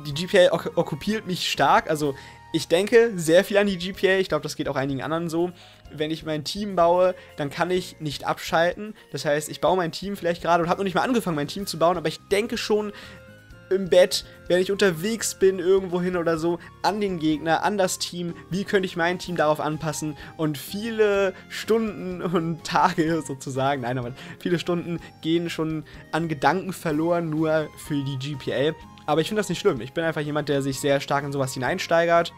die GPA ok okkupiert mich stark. Also ich denke sehr viel an die GPA. Ich glaube, das geht auch einigen anderen so. Wenn ich mein Team baue, dann kann ich nicht abschalten. Das heißt, ich baue mein Team vielleicht gerade und habe noch nicht mal angefangen, mein Team zu bauen, aber ich denke schon im Bett, wenn ich unterwegs bin, irgendwo hin oder so, an den Gegner, an das Team, wie könnte ich mein Team darauf anpassen und viele Stunden und *laughs* Tage sozusagen, nein, aber viele Stunden gehen schon an Gedanken verloren, nur für die GPA. Aber ich finde das nicht schlimm. Ich bin einfach jemand, der sich sehr stark in sowas hineinsteigert.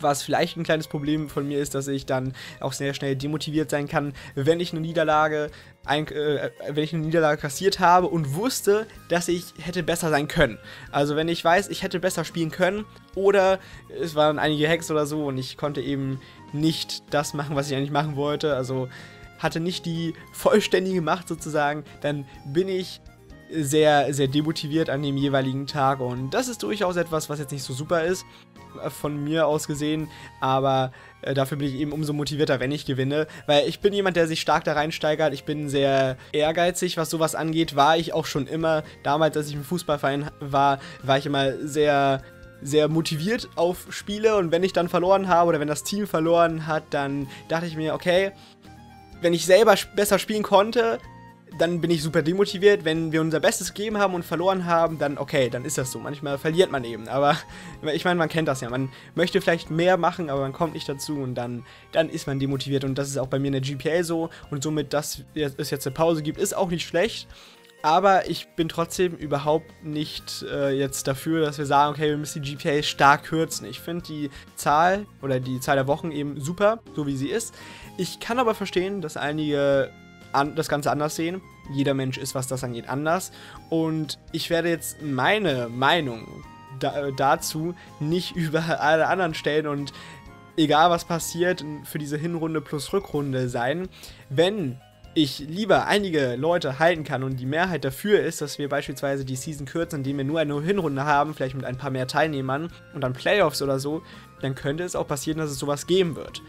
Was vielleicht ein kleines Problem von mir ist, dass ich dann auch sehr schnell demotiviert sein kann, wenn ich eine Niederlage, ein, äh, wenn ich eine Niederlage kassiert habe und wusste, dass ich hätte besser sein können. Also wenn ich weiß, ich hätte besser spielen können oder es waren einige Hacks oder so und ich konnte eben nicht das machen, was ich eigentlich machen wollte. Also hatte nicht die vollständige Macht sozusagen, dann bin ich sehr, sehr demotiviert an dem jeweiligen Tag. Und das ist durchaus etwas, was jetzt nicht so super ist, äh, von mir aus gesehen, aber äh, dafür bin ich eben umso motivierter, wenn ich gewinne, weil ich bin jemand, der sich stark da reinsteigert, ich bin sehr ehrgeizig, was sowas angeht, war ich auch schon immer, damals, als ich im Fußballverein war, war ich immer sehr sehr motiviert auf Spiele. Und wenn ich dann verloren habe oder wenn das Team verloren hat, dann dachte ich mir, okay, wenn ich selber besser spielen konnte, dann bin ich super demotiviert. Wenn wir unser Bestes gegeben haben und verloren haben, dann okay, dann ist das so. Manchmal verliert man eben. Aber ich meine, man kennt das ja. Man möchte vielleicht mehr machen, aber man kommt nicht dazu und dann, dann ist man demotiviert. Und das ist auch bei mir in der GPA so. Und somit, dass es jetzt eine Pause gibt, ist auch nicht schlecht. Aber ich bin trotzdem überhaupt nicht äh, jetzt dafür, dass wir sagen, okay, wir müssen die GPA stark kürzen. Ich finde die Zahl oder die Zahl der Wochen eben super, so wie sie ist. Ich kann aber verstehen, dass einige an, das Ganze anders sehen. Jeder Mensch ist, was das angeht, anders. Und ich werde jetzt meine Meinung da, dazu nicht *laughs* über alle anderen stellen und egal was passiert, für diese Hinrunde plus Rückrunde sein. Wenn ich lieber einige Leute halten kann und die Mehrheit dafür ist, dass wir beispielsweise die Season kürzen, indem wir nur eine Hinrunde haben, vielleicht mit ein paar mehr Teilnehmern und dann Playoffs oder so, dann könnte es auch passieren, dass es sowas geben wird.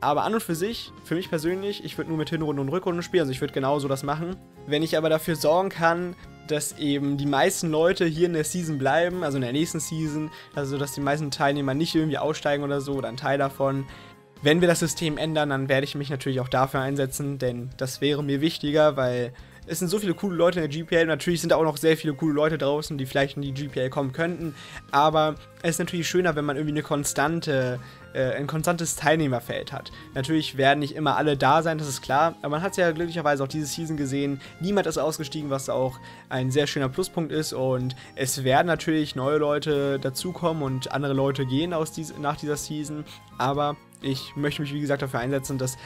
Aber an und für sich, für mich persönlich, ich würde nur mit Hinrunden und Rückrunden spielen, also ich würde genauso das machen. Wenn ich aber dafür sorgen kann, dass eben die meisten Leute hier in der Season bleiben, also in der nächsten Season, also dass die meisten Teilnehmer nicht irgendwie aussteigen oder so oder ein Teil davon. Wenn wir das System ändern, dann werde ich mich natürlich auch dafür einsetzen, denn das wäre mir wichtiger, weil es sind so viele coole Leute in der GPL. Natürlich sind da auch noch sehr viele coole Leute draußen, die vielleicht in die GPL kommen könnten. Aber es ist natürlich schöner, wenn man irgendwie eine konstante, äh, ein konstantes Teilnehmerfeld hat. Natürlich werden nicht immer alle da sein, das ist klar. Aber man hat es ja glücklicherweise auch diese Season gesehen. Niemand ist ausgestiegen, was auch ein sehr schöner Pluspunkt ist. Und es werden natürlich neue Leute dazukommen und andere Leute gehen aus dies nach dieser Season. Aber ich möchte mich, wie gesagt, dafür einsetzen, dass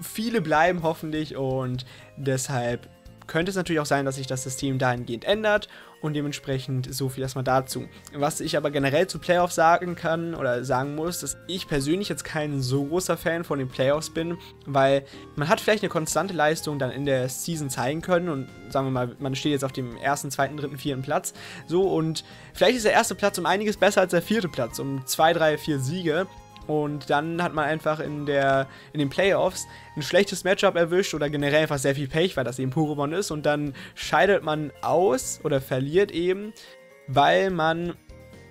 viele bleiben hoffentlich und deshalb könnte es natürlich auch sein, dass sich das System dahingehend ändert und dementsprechend so viel erstmal dazu. Was ich aber generell zu Playoffs sagen kann oder sagen muss, dass ich persönlich jetzt kein so großer Fan von den Playoffs bin, weil man hat vielleicht eine konstante Leistung dann in der Season zeigen können und sagen wir mal, man steht jetzt auf dem ersten, zweiten, dritten, vierten Platz so und vielleicht ist der erste Platz um einiges besser als der vierte Platz, um zwei, drei, vier Siege und dann hat man einfach in, der, in den Playoffs ein schlechtes Matchup erwischt oder generell einfach sehr viel Pech, weil das eben Pokémon ist. Und dann scheidet man aus oder verliert eben, weil man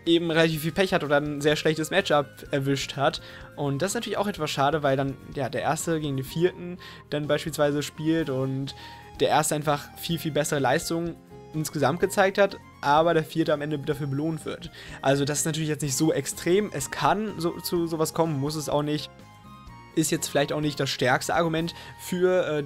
eben relativ viel Pech hat oder ein sehr schlechtes Matchup erwischt hat. Und das ist natürlich auch etwas schade, weil dann ja, der Erste gegen den Vierten dann beispielsweise spielt und der Erste einfach viel, viel bessere Leistung insgesamt gezeigt hat, aber der vierte am Ende dafür belohnt wird. Also das ist natürlich jetzt nicht so extrem. Es kann so, zu sowas kommen, muss es auch nicht. Ist jetzt vielleicht auch nicht das stärkste Argument für, äh,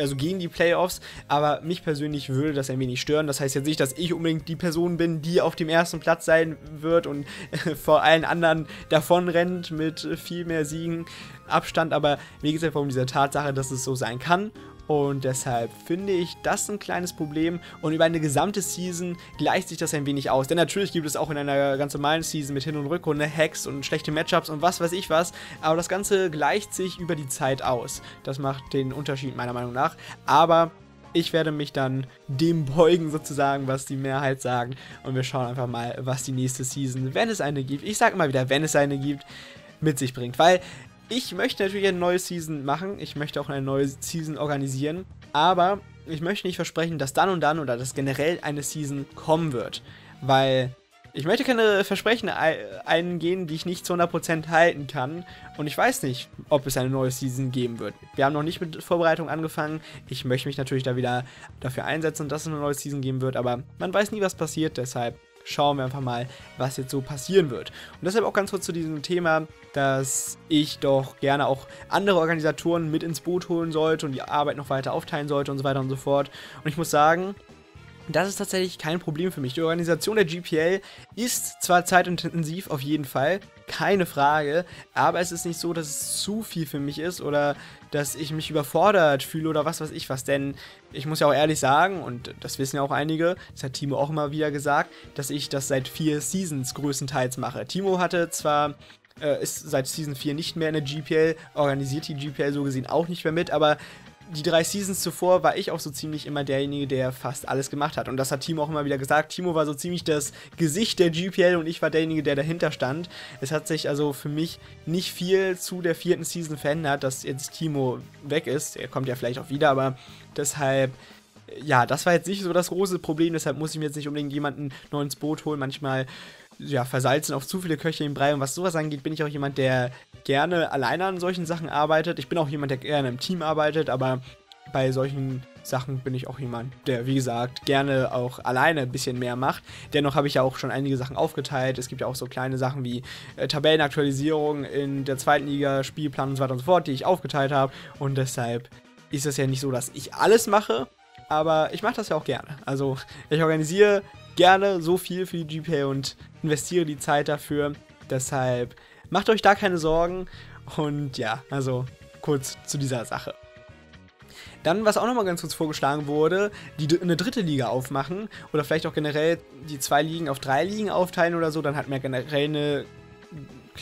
also gegen die Playoffs, aber mich persönlich würde das ein wenig stören. Das heißt jetzt nicht, dass ich unbedingt die Person bin, die auf dem ersten Platz sein wird und *laughs* vor allen anderen davon rennt mit viel mehr Siegen Abstand, aber wie gesagt, warum diese Tatsache, dass es so sein kann und deshalb finde ich das ein kleines Problem. Und über eine gesamte Season gleicht sich das ein wenig aus. Denn natürlich gibt es auch in einer ganz normalen Season mit Hin- und Rückrunde Hacks und schlechte Matchups und was weiß ich was. Aber das Ganze gleicht sich über die Zeit aus. Das macht den Unterschied meiner Meinung nach. Aber ich werde mich dann dem beugen, sozusagen, was die Mehrheit sagt. Und wir schauen einfach mal, was die nächste Season, wenn es eine gibt, ich sage immer wieder, wenn es eine gibt, mit sich bringt. Weil ich möchte natürlich eine neue Season machen. Ich möchte auch eine neue Season organisieren. Aber ich möchte nicht versprechen, dass dann und dann oder dass generell eine Season kommen wird. Weil ich möchte keine Versprechen eingehen, die ich nicht zu 100% halten kann. Und ich weiß nicht, ob es eine neue Season geben wird. Wir haben noch nicht mit Vorbereitung angefangen. Ich möchte mich natürlich da wieder dafür einsetzen, dass es eine neue Season geben wird. Aber man weiß nie, was passiert. Deshalb schauen wir einfach mal, was jetzt so passieren wird. Und deshalb auch ganz kurz zu diesem Thema, dass ich doch gerne auch andere Organisatoren mit ins Boot holen sollte und die Arbeit noch weiter aufteilen sollte und so weiter und so fort. Und ich muss sagen, das ist tatsächlich kein Problem für mich. Die Organisation der GPL ist zwar zeitintensiv auf jeden Fall, keine Frage, aber es ist nicht so, dass es zu viel für mich ist oder dass ich mich überfordert fühle oder was weiß ich was. Denn ich muss ja auch ehrlich sagen, und das wissen ja auch einige, das hat Timo auch immer wieder gesagt, dass ich das seit vier Seasons größtenteils mache. Timo hatte zwar äh, ist seit Season 4 nicht mehr in der GPL, organisiert die GPL so gesehen auch nicht mehr mit, aber die drei Seasons zuvor war ich auch so ziemlich immer derjenige, der fast alles gemacht hat. Und das hat Timo auch immer wieder gesagt. Timo war so ziemlich das Gesicht der GPL und ich war derjenige, der dahinter stand. Es hat sich also für mich nicht viel zu der vierten Season verändert, dass jetzt Timo weg ist. Er kommt ja vielleicht auch wieder, aber deshalb ja, das war jetzt nicht so das große Problem, deshalb muss ich mir jetzt nicht unbedingt jemanden neu ins Boot holen. Manchmal ja, versalzen auf zu viele Köche im Brei. Und was sowas angeht, bin ich auch jemand, der gerne alleine an solchen Sachen arbeitet. Ich bin auch jemand, der gerne im Team arbeitet, aber bei solchen Sachen bin ich auch jemand, der, wie gesagt, gerne auch alleine ein bisschen mehr macht. Dennoch habe ich ja auch schon einige Sachen aufgeteilt. Es gibt ja auch so kleine Sachen wie äh, Tabellenaktualisierung in der zweiten Liga, Spielplan und so weiter und so fort, die ich aufgeteilt habe. Und deshalb ist es ja nicht so, dass ich alles mache, aber ich mache das ja auch gerne. Also ich organisiere gerne so viel für die GPA und investiere die Zeit dafür. Deshalb macht euch da keine Sorgen. Und ja, also kurz zu dieser Sache. Dann, was auch nochmal ganz kurz vorgeschlagen wurde, die eine dritte Liga aufmachen oder vielleicht auch generell die zwei Ligen auf drei Ligen aufteilen oder so, dann hat man generell eine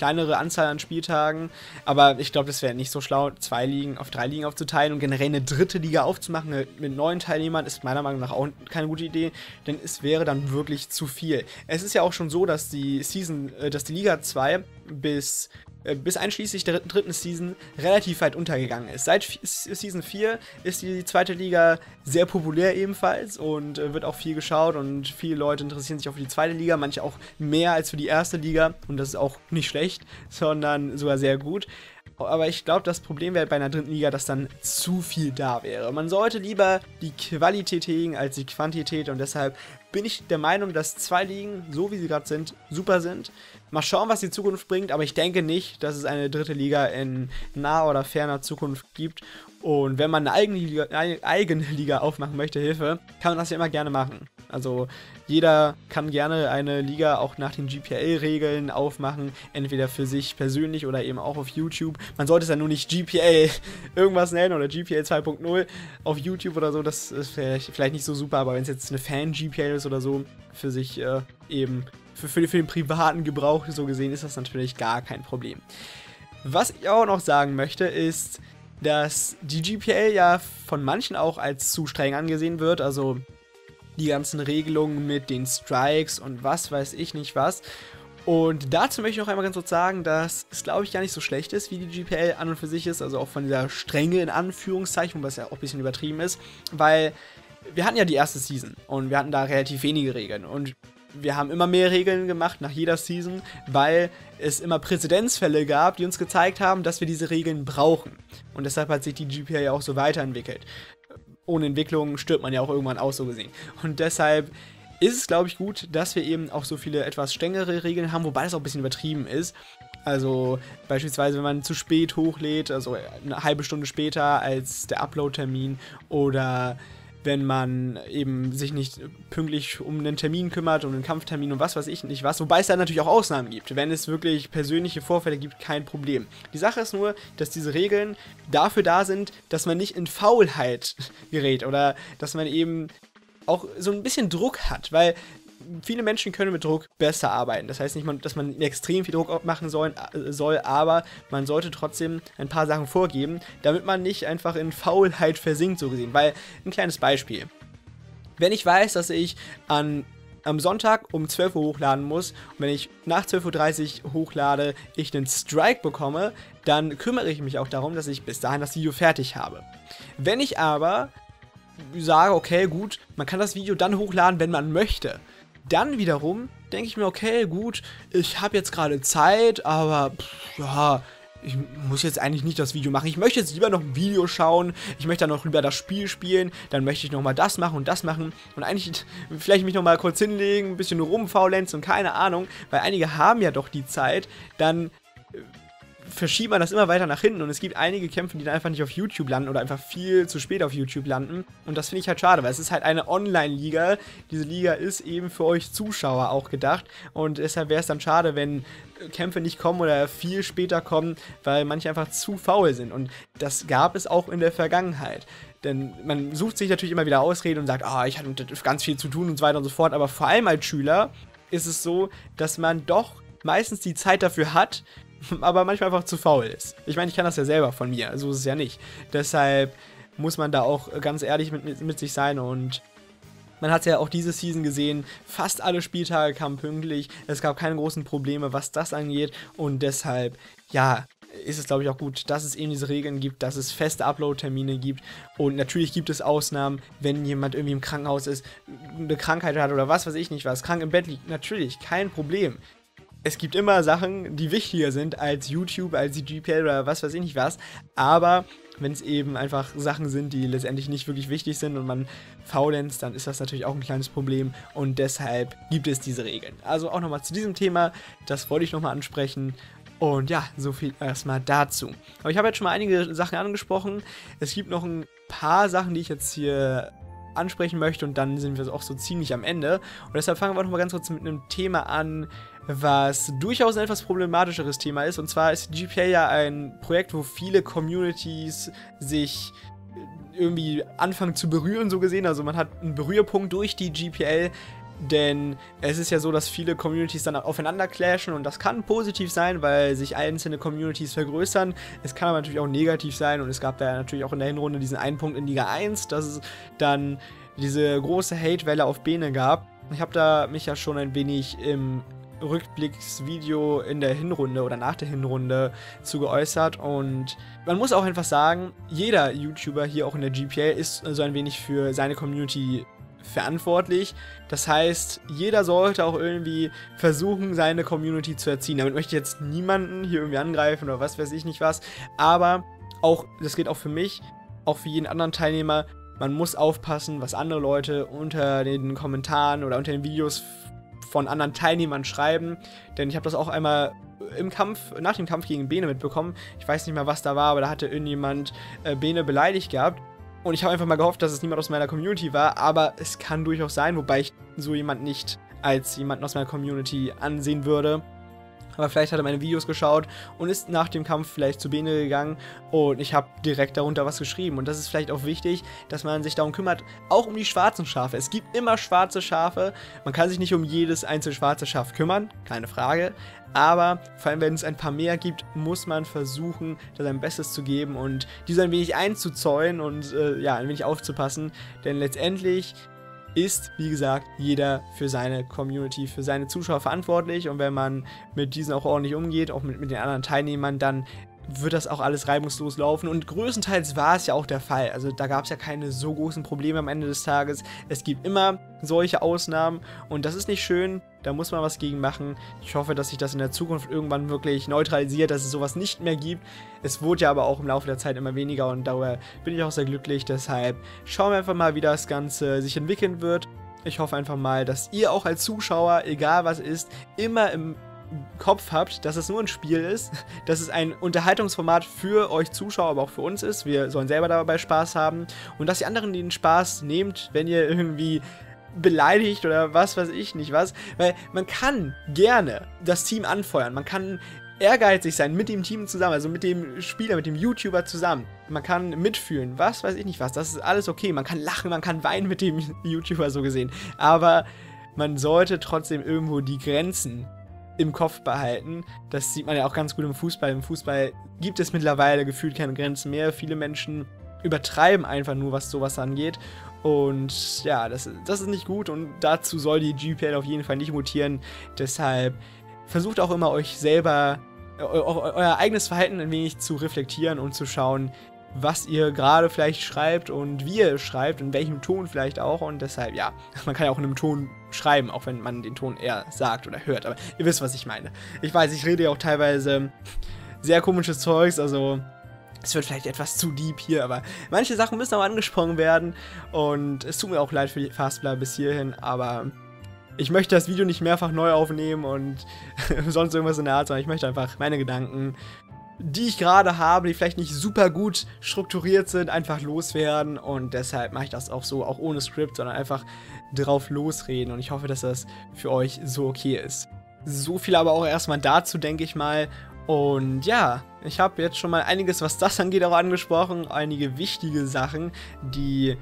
kleinere Anzahl an Spieltagen. Aber ich glaube, das wäre nicht so schlau, zwei Ligen auf drei Ligen aufzuteilen und generell eine dritte Liga aufzumachen mit neun Teilnehmern ist meiner Meinung nach auch keine gute Idee, denn es wäre dann wirklich zu viel. Es ist ja auch schon so, dass die Season, äh, dass die Liga 2 bis äh, bis einschließlich der dritten Season relativ weit untergegangen ist. Seit Season 4 ist die zweite Liga sehr populär ebenfalls und äh, wird auch viel geschaut und viele Leute interessieren sich auch für die zweite Liga, manche auch mehr als für die erste Liga und das ist auch nicht schlecht, sondern sogar sehr gut. Aber ich glaube, das Problem wäre bei einer dritten Liga, dass dann zu viel da wäre. Man sollte lieber die Qualität hegen als die Quantität und deshalb bin ich der Meinung, dass zwei Ligen, so wie sie gerade sind, super sind. Mal schauen, was die Zukunft bringt, aber ich denke nicht, dass es eine dritte Liga in naher oder ferner Zukunft gibt. Und wenn man eine eigene Liga, eine eigene Liga aufmachen möchte, Hilfe, kann man das ja immer gerne machen. Also jeder kann gerne eine Liga auch nach den GPL-Regeln aufmachen, entweder für sich persönlich oder eben auch auf YouTube. Man sollte es ja nur nicht GPL *laughs* irgendwas nennen oder GPL 2.0 auf YouTube oder so, das ist vielleicht, nicht so super, aber wenn es jetzt eine Fan-GPL ist oder so, für sich äh, eben, für, für, für den privaten Gebrauch so gesehen, ist das natürlich gar kein Problem. Was ich auch noch sagen möchte, ist, dass die GPL ja von manchen auch als zu streng angesehen wird. Also die ganzen Regelungen mit den Strikes und was weiß ich nicht was. Und dazu möchte ich noch einmal ganz kurz sagen, dass es, glaube ich, gar nicht so schlecht ist, wie die GPL an und für sich ist. Also auch von dieser Strenge in Anführungszeichen, was ja auch ein bisschen übertrieben ist. Weil wir hatten ja die erste Season und wir hatten da relativ wenige Regeln. Und wir haben immer mehr Regeln gemacht nach jeder Season, weil es immer Präzedenzfälle gab, die uns gezeigt haben, dass wir diese Regeln brauchen. Und deshalb hat sich die GPL ja auch so weiterentwickelt ohne Entwicklung stirbt man ja auch irgendwann aus, so gesehen. Und deshalb ist es, glaube ich, gut, dass wir eben auch so viele etwas strengere Regeln haben, wobei das auch ein bisschen übertrieben ist. Also beispielsweise, wenn man zu spät hochlädt, also eine halbe Stunde später als der Upload-Termin oder wenn man eben sich nicht pünktlich um einen Termin kümmert, um einen Kampftermin und was weiß ich nicht was. Wobei es da natürlich auch Ausnahmen gibt. Wenn es wirklich persönliche Vorfälle gibt, kein Problem. Die Sache ist nur, dass diese Regeln dafür da sind, dass man nicht in Faulheit *laughs* gerät oder dass man eben auch so ein bisschen Druck hat, weil viele Menschen können mit Druck besser arbeiten. Das heißt nicht, dass man extrem viel Druck machen soll, äh, soll, aber man sollte trotzdem ein paar Sachen vorgeben, damit man nicht einfach in Faulheit versinkt, so gesehen. Weil, ein kleines Beispiel. Wenn ich weiß, dass ich an am Sonntag um 12 Uhr hochladen muss und wenn ich nach 12.30 Uhr hochlade, ich einen Strike bekomme, dann kümmere ich mich auch darum, dass ich bis dahin das Video fertig habe. Wenn ich aber sage, okay, gut, man kann das Video dann hochladen, wenn man möchte, dann wiederum denke ich mir, okay, gut, ich habe jetzt gerade Zeit, aber pff, ja, ich muss jetzt eigentlich nicht das Video machen. Ich möchte jetzt lieber noch ein Video schauen. Ich möchte dann noch lieber das Spiel spielen. Dann möchte ich nochmal das machen und das machen. Und eigentlich *laughs* vielleicht mich nochmal kurz hinlegen, ein bisschen rumfaulenzen und keine Ahnung. Weil einige haben ja doch die Zeit. Dann verschiebt man das immer weiter nach hinten und es gibt einige Kämpfe, die dann einfach nicht auf YouTube landen oder einfach viel zu spät auf YouTube landen. Und das finde ich halt schade, weil es ist halt eine Online-Liga. Diese Liga ist eben für euch Zuschauer auch gedacht und deshalb wäre es dann schade, wenn Kämpfe nicht kommen oder viel später kommen, weil manche einfach zu faul sind. Und das gab es auch in der Vergangenheit. Denn man sucht sich natürlich immer wieder Ausreden und sagt, ah, oh, ich hatte ganz viel zu tun und so weiter und so fort. Aber vor allem als Schüler ist es so, dass man doch meistens die Zeit dafür hat, *laughs* aber manchmal einfach zu faul ist. Ich meine, ich kann das ja selber von mir, so ist es ja nicht. Deshalb muss man da auch ganz ehrlich mit, mit, sich sein und man hat es ja auch diese Season gesehen, fast alle Spieltage kamen pünktlich, es gab keine großen Probleme, was das angeht und deshalb, ja, ist es glaube ich auch gut, dass es eben diese Regeln gibt, dass es feste Upload-Termine gibt und natürlich gibt es Ausnahmen, wenn jemand irgendwie im Krankenhaus ist, eine Krankheit hat oder was weiß ich nicht was, krank im Bett liegt, natürlich, kein Problem es gibt immer Sachen, die wichtiger sind als YouTube, als die GPL oder was weiß ich nicht was. Aber wenn es eben einfach Sachen sind, die letztendlich nicht wirklich wichtig sind und man faulenzt, dann ist das natürlich auch ein kleines Problem und deshalb gibt es diese Regeln. Also auch nochmal zu diesem Thema, das wollte ich nochmal ansprechen. Und ja, so viel erstmal dazu. Aber ich habe jetzt schon mal einige Sachen angesprochen. Es gibt noch ein paar Sachen, die ich jetzt hier ansprechen möchte und dann sind wir auch so ziemlich am Ende. Und deshalb fangen wir nochmal ganz kurz mit einem Thema an, was durchaus ein etwas problematischeres Thema ist. Und zwar ist GPA ja ein Projekt, wo viele Communities sich irgendwie anfangen zu berühren, so gesehen. Also man hat einen Berührpunkt durch die GPL, denn es ist ja so, dass viele Communities dann aufeinander clashen und das kann positiv sein, weil sich einzelne Communities vergrößern. Es kann aber natürlich auch negativ sein und es gab da natürlich auch in der Hinrunde diesen einen Punkt in Liga 1, dass es dann diese große Hate-Welle auf Bene gab. Ich habe da mich ja schon ein wenig im Rückblicksvideo in der Hinrunde oder nach der Hinrunde zu geäußert und man muss auch einfach sagen, jeder YouTuber hier auch in der GPL ist so ein wenig für seine Community verantwortlich. Das heißt, jeder sollte auch irgendwie versuchen, seine Community zu erziehen. Damit möchte ich jetzt niemanden hier irgendwie angreifen oder was weiß ich nicht was. Aber auch, das geht auch für mich, auch für jeden anderen Teilnehmer, man muss aufpassen, was andere Leute unter den Kommentaren oder unter den Videos von anderen Teilnehmern schreiben. Denn ich habe das auch einmal im Kampf, nach dem Kampf gegen Bene mitbekommen. Ich weiß nicht mehr, was da war, aber da hatte irgendjemand äh, Bene beleidigt gehabt. Und ich habe einfach mal gehofft, dass es niemand aus meiner Community war, aber es kann durchaus sein, wobei ich so jemand nicht als jemanden aus meiner Community ansehen würde aber vielleicht hat er meine Videos geschaut und ist nach dem Kampf vielleicht zu Bene gegangen und ich habe direkt darunter was geschrieben. Und das ist vielleicht auch wichtig, dass man sich darum kümmert, auch um die schwarzen Schafe. Es gibt immer schwarze Schafe. Man kann sich nicht um jedes einzelne schwarze Schaf kümmern, keine Frage. Aber vor allem, wenn es ein paar mehr gibt, muss man versuchen, da sein Bestes zu geben und diese ein wenig einzuzäunen und äh, ja, ein wenig aufzupassen. Denn letztendlich ist, wie gesagt, jeder für seine Community, für seine Zuschauer verantwortlich. Und wenn man mit diesen auch ordentlich umgeht, auch mit, mit den anderen Teilnehmern, dann wird das auch alles reibungslos laufen. Und größtenteils war es ja auch der Fall. Also da gab es ja keine so großen Probleme am Ende des Tages. Es gibt immer solche Ausnahmen und das ist nicht schön. Da muss man was gegen machen. Ich hoffe, dass sich das in der Zukunft irgendwann wirklich neutralisiert, dass es sowas nicht mehr gibt. Es wurde ja aber auch im Laufe der Zeit immer weniger und darüber bin ich auch sehr glücklich. Deshalb schauen wir einfach mal, wie das Ganze sich entwickeln wird. Ich hoffe einfach mal, dass ihr auch als Zuschauer, egal was ist, immer im Kopf habt, dass es nur ein Spiel ist, *laughs* dass es ein Unterhaltungsformat für euch Zuschauer, aber auch für uns ist. Wir sollen selber dabei Spaß haben und dass die anderen den Spaß nehmt, wenn ihr irgendwie beleidigt oder was weiß ich nicht was, weil man kann gerne das Team anfeuern, man kann ehrgeizig sein mit dem Team zusammen, also mit dem Spieler, mit dem YouTuber zusammen. Man kann mitfühlen, was weiß ich nicht was, das ist alles okay. Man kann lachen, man kann weinen mit dem *laughs* YouTuber so gesehen, aber man sollte trotzdem irgendwo die Grenzen im Kopf behalten. Das sieht man ja auch ganz gut im Fußball. Im Fußball gibt es mittlerweile gefühlt keine Grenzen mehr. Viele Menschen übertreiben einfach nur, was sowas angeht. Und ja, das, das ist nicht gut und dazu soll die GPL auf jeden Fall nicht mutieren. Deshalb versucht auch immer euch selber, euer eigenes Verhalten ein wenig zu reflektieren und zu schauen, was ihr gerade vielleicht schreibt und wie ihr schreibt, in welchem Ton vielleicht auch. Und deshalb, ja, *laughs* man kann ja auch in einem Ton schreiben, auch wenn man den Ton eher sagt oder hört. Aber ihr wisst, was ich meine. Ich weiß, ich rede ja auch teilweise sehr komisches Zeugs, also es wird vielleicht etwas zu deep hier, aber manche Sachen müssen auch angesprochen werden. Und es tut mir auch leid für die Fastbler bis hierhin, aber ich möchte das Video nicht mehrfach neu aufnehmen und *laughs* sonst irgendwas in der Art, sondern ich möchte einfach meine Gedanken die ich gerade habe, die vielleicht nicht super gut strukturiert sind, einfach loswerden. Und deshalb mache ich das auch so, auch ohne Skript, sondern einfach drauf losreden. Und ich hoffe, dass das für euch so okay ist. So viel aber auch erstmal dazu, denke ich mal. Und ja, ich habe jetzt schon mal einiges, was das angeht, auch angesprochen. Einige wichtige Sachen, die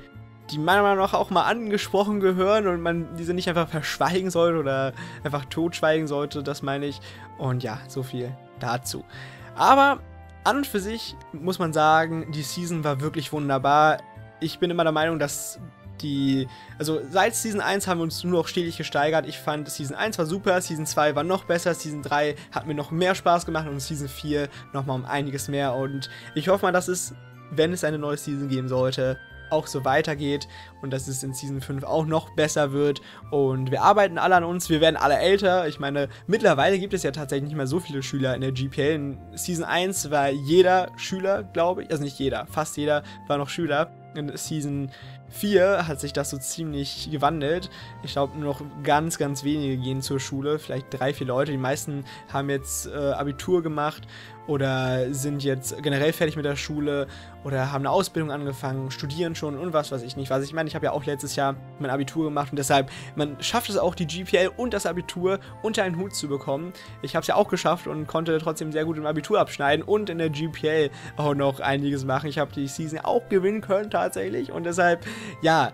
die meiner Meinung nach auch mal angesprochen gehören und man diese nicht einfach verschweigen sollte oder einfach totschweigen sollte, das meine ich. Und ja, so viel dazu. Aber an und für sich muss man sagen, die Season war wirklich wunderbar. Ich bin immer der Meinung, dass die, also seit Season 1 haben wir uns nur noch stetig gesteigert. Ich fand Season 1 war super, Season 2 war noch besser, Season 3 hat mir noch mehr Spaß gemacht und Season 4 nochmal um einiges mehr. Und ich hoffe mal, dass es, wenn es eine neue Season geben sollte, auch so weitergeht und dass es in Season 5 auch noch besser wird. Und wir arbeiten alle an uns, wir werden alle älter. Ich meine, mittlerweile gibt es ja tatsächlich nicht mehr so viele Schüler in der GPL. In Season 1 war jeder Schüler, glaube ich, also nicht jeder, fast jeder war noch Schüler. In Season 4 hat sich das so ziemlich gewandelt. Ich glaube, nur noch ganz, ganz wenige gehen zur Schule. Vielleicht drei, vier Leute. Die meisten haben jetzt äh, Abitur gemacht oder sind jetzt generell fertig mit der Schule oder haben eine Ausbildung angefangen, studieren schon und was weiß ich nicht. Was ich meine, ich habe ja auch letztes Jahr mein Abitur gemacht und deshalb, man schafft es auch, die GPL und das Abitur unter einen Hut zu bekommen. Ich habe es ja auch geschafft und konnte trotzdem sehr gut im Abitur abschneiden und in der GPL auch noch einiges machen. Ich habe die Season auch gewinnen können tatsächlich und deshalb, ja,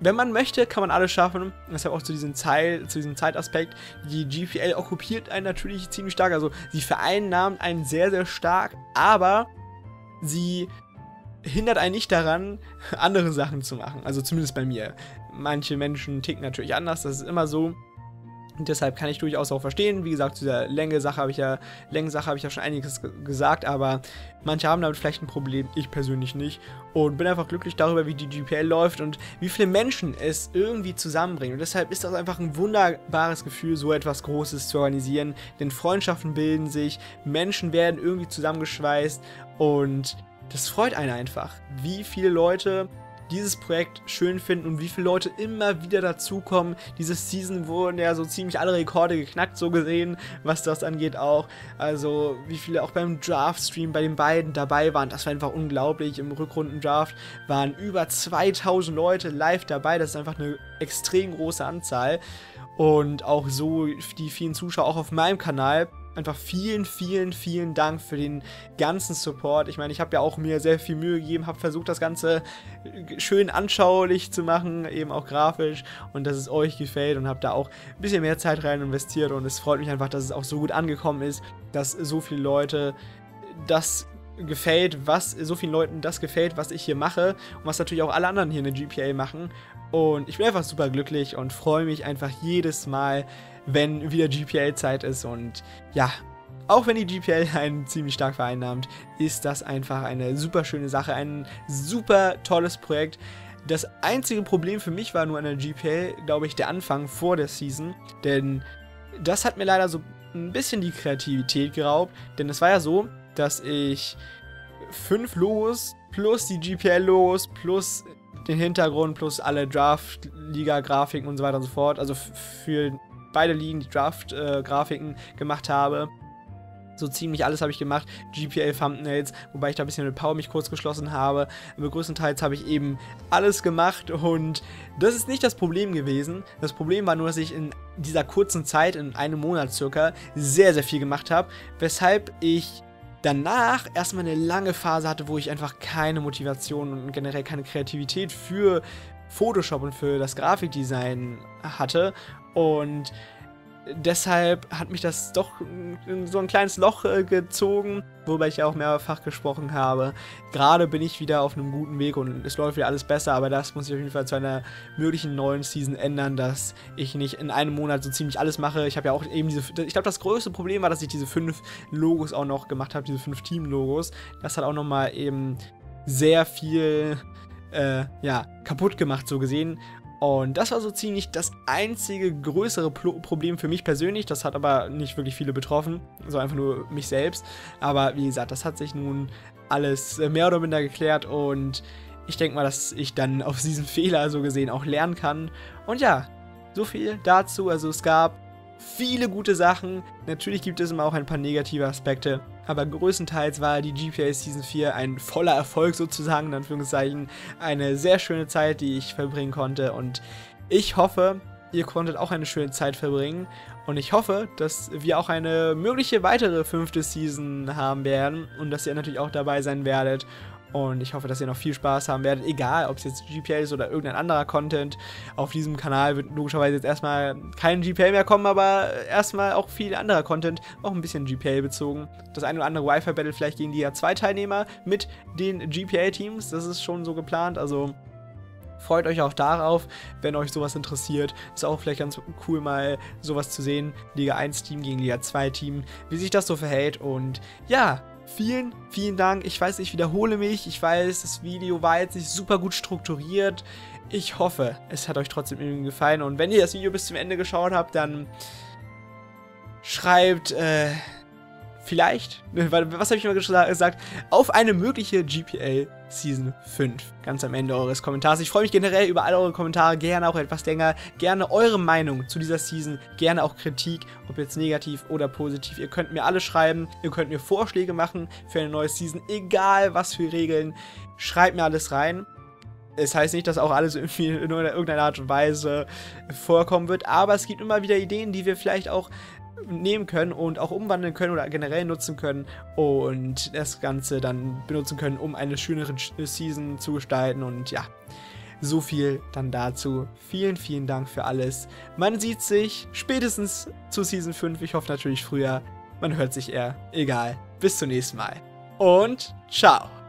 wenn man möchte, kann man alles schaffen. Deshalb auch zu diesem, Zeit, zu diesem Zeitaspekt. Die GPL okkupiert einen natürlich ziemlich stark. Also sie vereinnahmt einen sehr, sehr stark, aber sie hindert einen nicht daran, *laughs* andere Sachen zu machen. Also zumindest bei mir. Manche Menschen ticken natürlich anders, das ist immer so. Und deshalb kann ich durchaus auch verstehen. Wie gesagt, zu dieser Länge-Sache habe ich ja, Längensache habe ich ja schon einiges gesagt, aber manche haben damit vielleicht ein Problem, ich persönlich nicht. Und bin einfach glücklich darüber, wie die GPL läuft und wie viele Menschen es irgendwie zusammenbringen. Und deshalb ist das einfach ein wunderbares Gefühl, so etwas Großes zu organisieren. Denn Freundschaften bilden sich, Menschen werden irgendwie zusammengeschweißt und das freut einen einfach. Wie viele Leute dieses Projekt schön finden und wie viele Leute immer wieder dazukommen. Diese Season wurden ja so ziemlich alle Rekorde geknackt, so gesehen, was das angeht auch. Also wie viele auch beim Draft-Stream bei den beiden dabei waren, das war einfach unglaublich. Im Rückrunden-Draft waren über 2000 Leute live dabei, das ist einfach eine extrem große Anzahl. Und auch so die vielen Zuschauer auch auf meinem Kanal einfach vielen, vielen, vielen Dank für den ganzen Support. Ich meine, ich habe ja auch mir sehr viel Mühe gegeben, habe versucht, das Ganze schön anschaulich zu machen, eben auch grafisch und dass es euch gefällt und habe da auch ein bisschen mehr Zeit rein investiert und es freut mich einfach, dass es auch so gut angekommen ist, dass so viele Leute das gefällt, was so vielen Leuten das gefällt, was ich hier mache und was natürlich auch alle anderen hier in der GPA machen. Und ich bin einfach super glücklich und freue mich einfach jedes Mal, wenn wieder GPL-Zeit ist. Und ja, auch wenn die GPL *laughs* einen ziemlich stark vereinnahmt, ist das einfach eine super schöne Sache, ein super tolles Projekt. Das einzige Problem für mich war nur an der GPL, glaube ich, der Anfang vor der Season. Denn das hat mir leider so ein bisschen die Kreativität geraubt. Denn es war ja so, dass ich fünf Logos plus die GPL-Logos plus den Hintergrund plus alle Draft-Liga-Grafiken und so weiter und so fort, also für beide Ligen, die Draft-Grafiken äh, gemacht habe. So ziemlich alles habe ich gemacht. GPL Thumbnails, wobei ich da ein bisschen mit Power mich kurz geschlossen habe. Aber größtenteils habe ich eben alles gemacht und das ist nicht das Problem gewesen. Das Problem war nur, dass ich in dieser kurzen Zeit, in einem Monat circa, sehr, sehr viel gemacht habe, weshalb ich danach erstmal eine lange Phase hatte, wo ich einfach keine Motivation und generell keine Kreativität für Photoshop und für das Grafikdesign hatte. Und deshalb hat mich das doch in so ein kleines Loch äh, gezogen, wobei ich ja auch mehrfach gesprochen habe. Gerade bin ich wieder auf einem guten Weg und es läuft wieder alles besser, aber das muss ich auf jeden Fall zu einer möglichen neuen Season ändern, dass ich nicht in einem Monat so ziemlich alles mache. Ich habe ja auch eben diese, ich glaube, das größte Problem war, dass ich diese fünf Logos auch noch gemacht habe, diese fünf Team-Logos. Das hat auch nochmal eben sehr viel äh, ja, kaputt gemacht, so gesehen. Und das war so ziemlich das einzige größere Pro Problem für mich persönlich. Das hat aber nicht wirklich viele betroffen, so einfach nur mich selbst. Aber wie gesagt, das hat sich nun alles äh, mehr oder minder geklärt und ich denke mal, dass ich dann *laughs* aus diesem Fehler so gesehen auch lernen kann. Und ja, so viel dazu. Also es gab viele gute Sachen. Natürlich gibt es immer auch ein paar negative Aspekte. Aber größtenteils war die GPA Season 4 ein voller Erfolg sozusagen, in Anführungszeichen. Eine sehr schöne Zeit, die ich verbringen konnte. Und ich hoffe, ihr konntet auch eine schöne Zeit verbringen. Und ich hoffe, dass wir auch eine mögliche weitere fünfte Season haben werden. Und dass ihr natürlich auch dabei sein werdet. Und ich hoffe, dass ihr noch viel Spaß haben werdet, egal ob es jetzt GPA ist oder irgendein anderer Content. Auf diesem Kanal wird logischerweise jetzt erstmal kein GPA mehr kommen, aber erstmal auch viel anderer Content, auch ein bisschen GPA bezogen. Das eine oder andere Wi-Fi-Battle vielleicht gegen die ja zwei Teilnehmer mit den GPA-Teams, das ist schon so geplant, also freut euch auch darauf, wenn euch sowas interessiert. Ist auch vielleicht ganz cool, mal sowas zu sehen. Liga 1 Team gegen Liga 2 Team, wie sich das so verhält. Und ja, Vielen, vielen Dank. Ich weiß, ich wiederhole mich. Ich weiß, das Video war jetzt nicht super gut strukturiert. Ich hoffe, es hat euch trotzdem irgendwie gefallen. Und wenn ihr das Video bis zum Ende geschaut habt, dann schreibt, äh, vielleicht, was habe ich immer gesagt, auf eine mögliche GPL Season 5. Ganz am Ende eures Kommentars. Ich freue mich generell über alle eure Kommentare, gerne auch etwas länger. Gerne eure Meinung zu dieser Season, gerne auch Kritik, ob jetzt negativ oder positiv. Ihr könnt mir alle schreiben, ihr könnt mir Vorschläge machen für eine neue Season, egal was für Regeln. Schreibt mir alles rein. Es heißt nicht, dass auch alles irgendwie in irgendeiner Art und Weise vorkommen wird, aber es gibt immer wieder Ideen, die wir vielleicht auch nehmen können und auch umwandeln können oder generell nutzen können und das Ganze dann benutzen können, um eine schönere Season zu gestalten und ja, so viel dann dazu. Vielen, vielen Dank für alles. Man sieht sich spätestens zu Season 5. Ich hoffe natürlich früher. Man hört sich eher. Egal. Bis zum nächsten Mal. Und ciao.